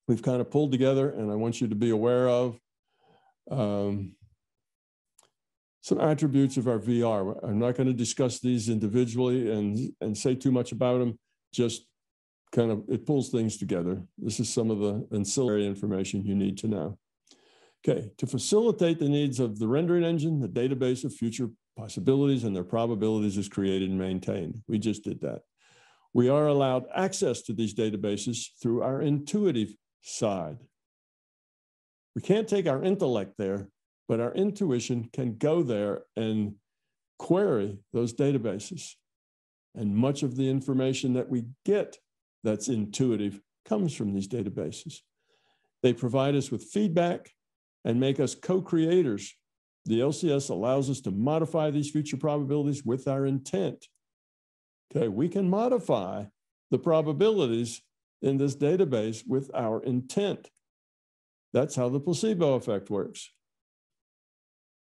we've kind of pulled together, and I want you to be aware of. Um, some attributes of our VR. I'm not going to discuss these individually and, and say too much about them. Just kind of, it pulls things together. This is some of the ancillary information you need to know. Okay, to facilitate the needs of the rendering engine, the database of future possibilities and their probabilities is created and maintained. We just did that. We are allowed access to these databases through our intuitive side. We can't take our intellect there, but our intuition can go there and query those databases. And much of the information that we get that's intuitive comes from these databases. They provide us with feedback and make us co creators. The LCS allows us to modify these future probabilities with our intent. Okay, we can modify the probabilities in this database with our intent. That's how the placebo effect works.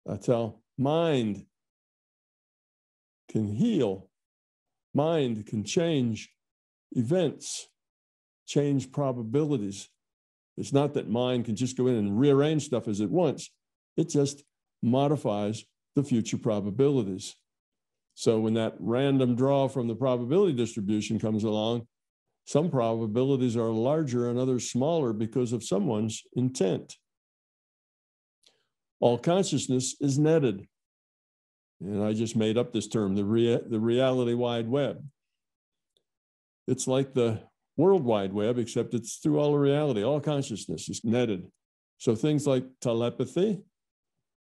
That's how mind can heal, mind can change events, change probabilities. It's not that mind can just go in and rearrange stuff as it wants, it just modifies the future probabilities. So when that random draw from the probability distribution comes along, some probabilities are larger and others smaller because of someone's intent. All consciousness is netted. And I just made up this term, the, rea- the reality wide web. It's like the World Wide Web, except it's through all reality. All consciousness is netted. So things like telepathy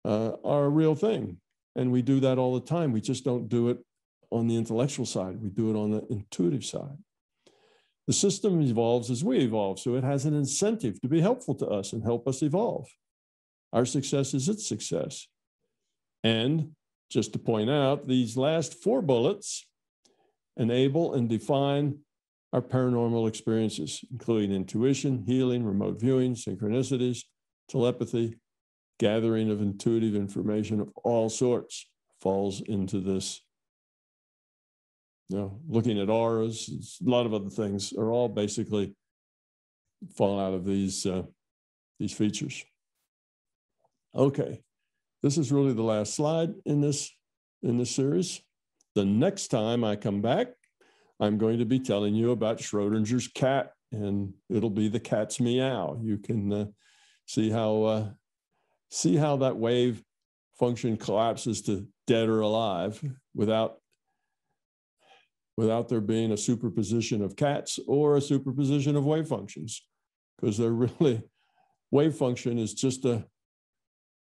uh, are a real thing. And we do that all the time. We just don't do it on the intellectual side, we do it on the intuitive side. The system evolves as we evolve, so it has an incentive to be helpful to us and help us evolve. Our success is its success. And just to point out, these last four bullets enable and define our paranormal experiences, including intuition, healing, remote viewing, synchronicities, telepathy, gathering of intuitive information of all sorts falls into this. You know, looking at auras, a lot of other things are all basically fall out of these uh, these features. Okay, this is really the last slide in this in this series. The next time I come back, I'm going to be telling you about Schrodinger's cat, and it'll be the cat's meow. You can uh, see how uh, see how that wave function collapses to dead or alive without without there being a superposition of cats or a superposition of wave functions because they're really wave function is just a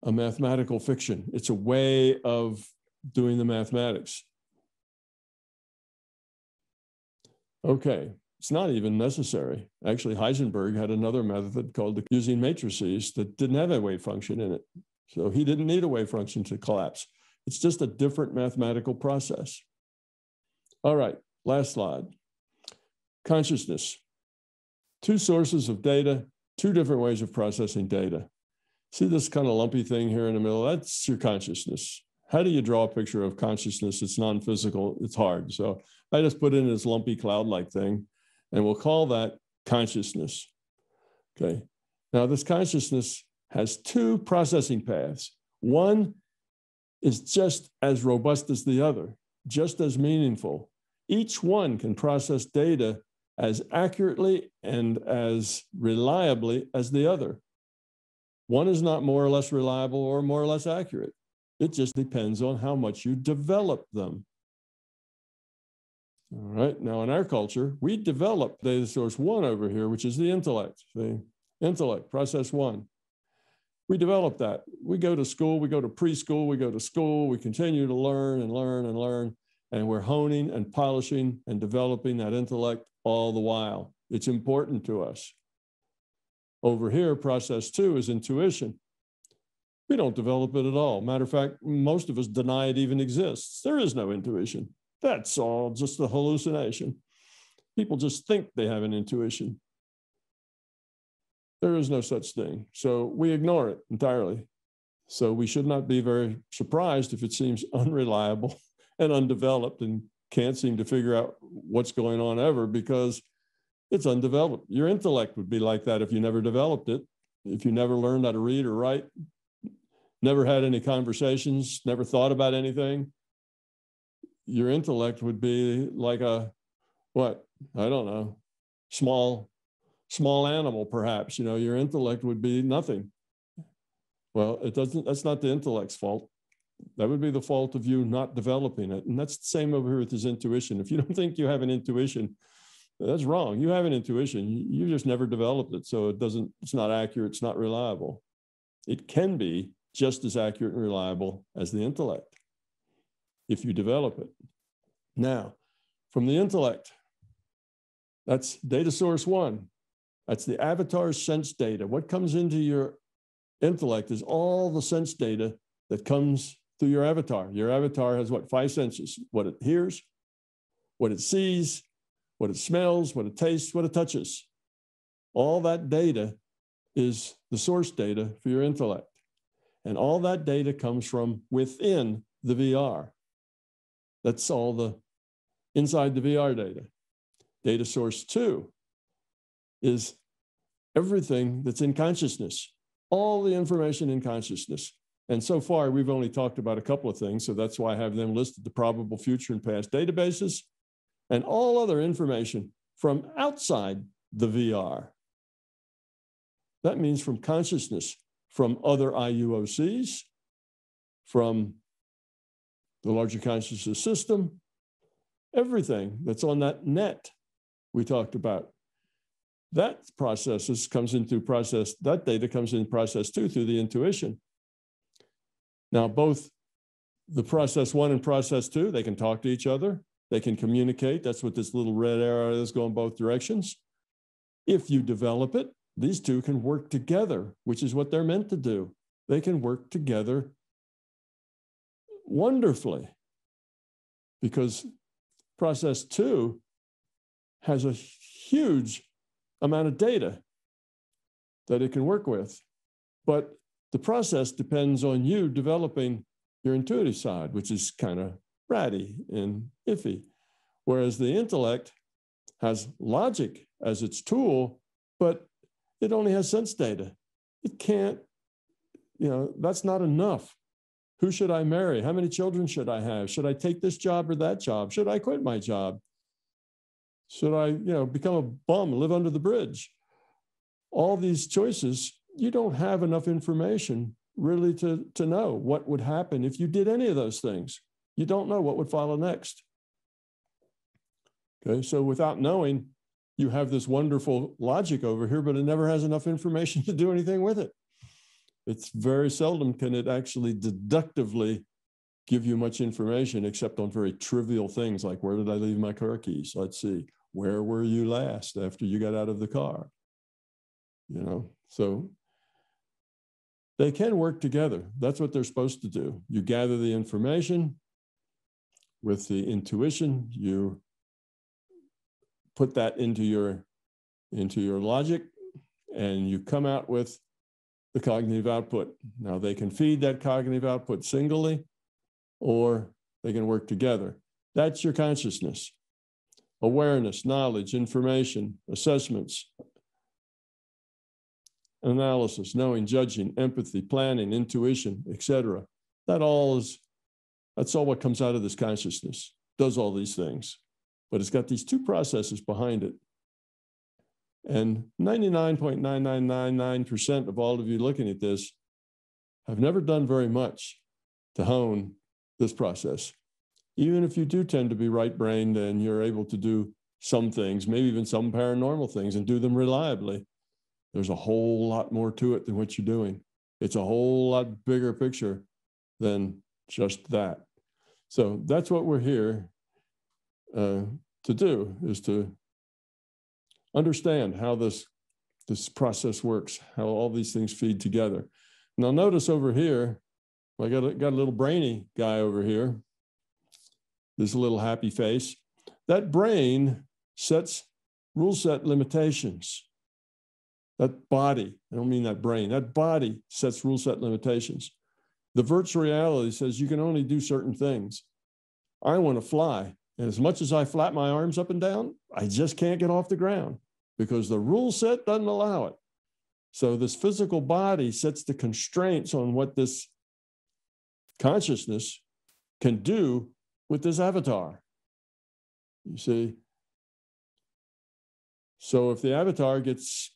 a mathematical fiction it's a way of doing the mathematics okay it's not even necessary. Actually, Heisenberg had another method called using matrices that didn't have a wave function in it. So he didn't need a wave function to collapse. It's just a different mathematical process. All right, last slide. Consciousness. Two sources of data, two different ways of processing data. See this kind of lumpy thing here in the middle? That's your consciousness. How do you draw a picture of consciousness? It's non-physical, it's hard. So I just put in this lumpy cloud-like thing. And we'll call that consciousness. Okay. Now, this consciousness has two processing paths. One is just as robust as the other, just as meaningful. Each one can process data as accurately and as reliably as the other. One is not more or less reliable or more or less accurate. It just depends on how much you develop them. All right, now in our culture, we develop data source one over here, which is the intellect, the intellect, process one. We develop that. We go to school, we go to preschool, we go to school, we continue to learn and learn and learn, and we're honing and polishing and developing that intellect all the while. It's important to us. Over here, process two is intuition. We don't develop it at all. Matter of fact, most of us deny it even exists. There is no intuition. That's all just a hallucination. People just think they have an intuition. There is no such thing. So we ignore it entirely. So we should not be very surprised if it seems unreliable and undeveloped and can't seem to figure out what's going on ever because it's undeveloped. Your intellect would be like that if you never developed it, if you never learned how to read or write, never had any conversations, never thought about anything. Your intellect would be like a what? I don't know, small, small animal, perhaps. You know, your intellect would be nothing. Well, it doesn't, that's not the intellect's fault. That would be the fault of you not developing it. And that's the same over here with his intuition. If you don't think you have an intuition, that's wrong. You have an intuition. You just never developed it. So it doesn't, it's not accurate, it's not reliable. It can be just as accurate and reliable as the intellect if you develop it. Now, from the intellect, that's data source one. That's the avatar sense data. What comes into your intellect is all the sense data that comes through your avatar. Your avatar has what? Five senses what it hears, what it sees, what it smells, what it tastes, what it touches. All that data is the source data for your intellect. And all that data comes from within the VR. That's all the inside the VR data. Data source two is everything that's in consciousness, all the information in consciousness. And so far, we've only talked about a couple of things. So that's why I have them listed the probable future and past databases and all other information from outside the VR. That means from consciousness, from other IUOCs, from the larger consciousness system, everything that's on that net we talked about. That processes comes into process, that data comes in process two through the intuition. Now, both the process one and process two, they can talk to each other. They can communicate. That's what this little red arrow is going both directions. If you develop it, these two can work together, which is what they're meant to do. They can work together wonderfully because process two has a huge amount of data that it can work with. But the process depends on you developing your intuitive side, which is kind of ratty and iffy. Whereas the intellect has logic as its tool, but it only has sense data. It can't, you know, that's not enough. Who should I marry? How many children should I have? Should I take this job or that job? Should I quit my job? Should I, you know, become a bum, live under the bridge? All these choices you don't have enough information really to, to know what would happen if you did any of those things. You don't know what would follow next. Okay, so without knowing, you have this wonderful logic over here, but it never has enough information to do anything with it. It's very seldom can it actually deductively give you much information except on very trivial things like where did I leave my car keys? Let's see, where were you last after you got out of the car? You know, so they can work together. That's what they're supposed to do. You gather the information with the intuition, you put that into your into your logic and you come out with the cognitive output. Now they can feed that cognitive output singly or they can work together. That's your consciousness. Awareness, knowledge, information, assessments, analysis, knowing, judging, empathy, planning, intuition, etc. That all is That's all what comes out of this consciousness, does all these things. But it's got these two processes behind it. And 99.9999% of all of you looking at this have never done very much to hone this process. Even if you do tend to be right brained and you're able to do some things, maybe even some paranormal things, and do them reliably, there's a whole lot more to it than what you're doing. It's a whole lot bigger picture than just that. So that's what we're here uh, to do is to understand how this this process works, how all these things feed together. Now notice over here, I got a, got a little brainy guy over here. This little happy face. That brain sets rule set limitations. That body, I don't mean that brain, that body sets rule set limitations. The virtual reality says you can only do certain things. I want to fly. And as much as I flap my arms up and down, I just can't get off the ground because the rule set doesn't allow it. So this physical body sets the constraints on what this consciousness can do with this avatar. You see? So if the avatar gets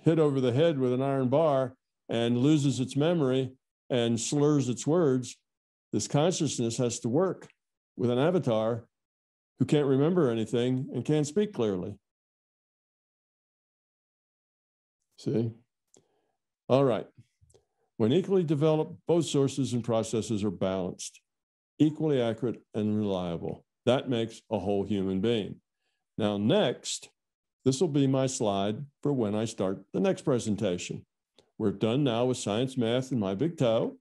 hit over the head with an iron bar and loses its memory and slurs its words, this consciousness has to work with an avatar who can't remember anything and can't speak clearly. See? All right. When equally developed, both sources and processes are balanced, equally accurate and reliable. That makes a whole human being. Now, next, this will be my slide for when I start the next presentation. We're done now with science, math, and my big toe.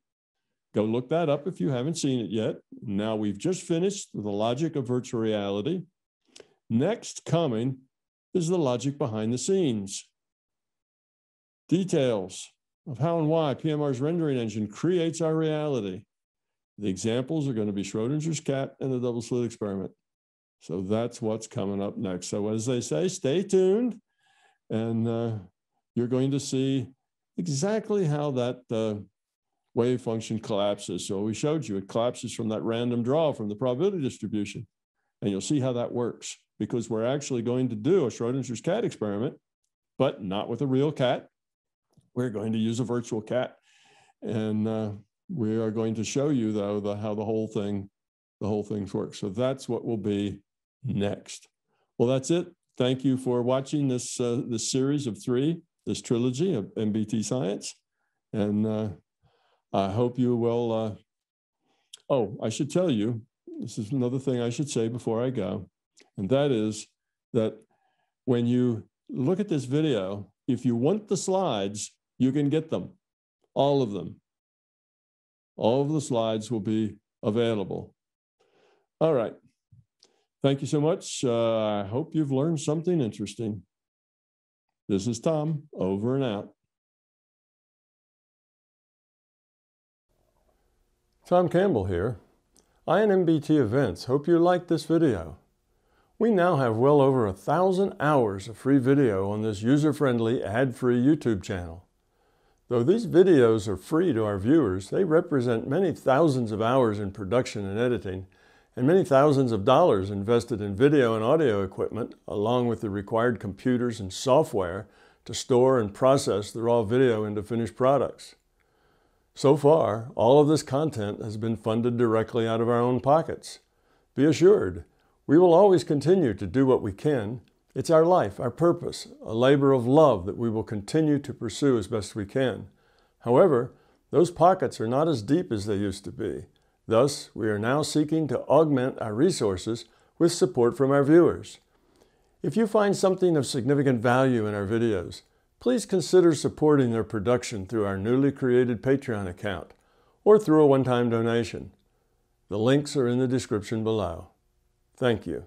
Go look that up if you haven't seen it yet. Now we've just finished the logic of virtual reality. Next coming is the logic behind the scenes. Details of how and why PMR's rendering engine creates our reality. The examples are going to be Schrodinger's cat and the double slit experiment. So that's what's coming up next. So as they say, stay tuned and uh, you're going to see exactly how that uh, wave function collapses. So we showed you it collapses from that random draw from the probability distribution. And you'll see how that works because we're actually going to do a Schrodinger's cat experiment, but not with a real cat. We're going to use a virtual cat. And uh, we are going to show you though the, how the whole thing, the whole things work. So that's what will be next. Well, that's it. Thank you for watching this, uh, this series of three, this trilogy of MBT Science. And uh, I hope you will. Uh, oh, I should tell you, this is another thing I should say before I go, and that is that when you look at this video, if you want the slides, you can get them, all of them. All of the slides will be available. All right. Thank you so much. Uh, I hope you've learned something interesting. This is Tom, over and out. Tom Campbell here. and MBT Events hope you liked this video. We now have well over a thousand hours of free video on this user-friendly, ad-free YouTube channel. Though these videos are free to our viewers, they represent many thousands of hours in production and editing and many thousands of dollars invested in video and audio equipment, along with the required computers and software to store and process the raw video into finished products. So far, all of this content has been funded directly out of our own pockets. Be assured, we will always continue to do what we can. It's our life, our purpose, a labor of love that we will continue to pursue as best we can. However, those pockets are not as deep as they used to be. Thus, we are now seeking to augment our resources with support from our viewers. If you find something of significant value in our videos, please consider supporting their production through our newly created Patreon account or through a one-time donation. The links are in the description below. Thank you.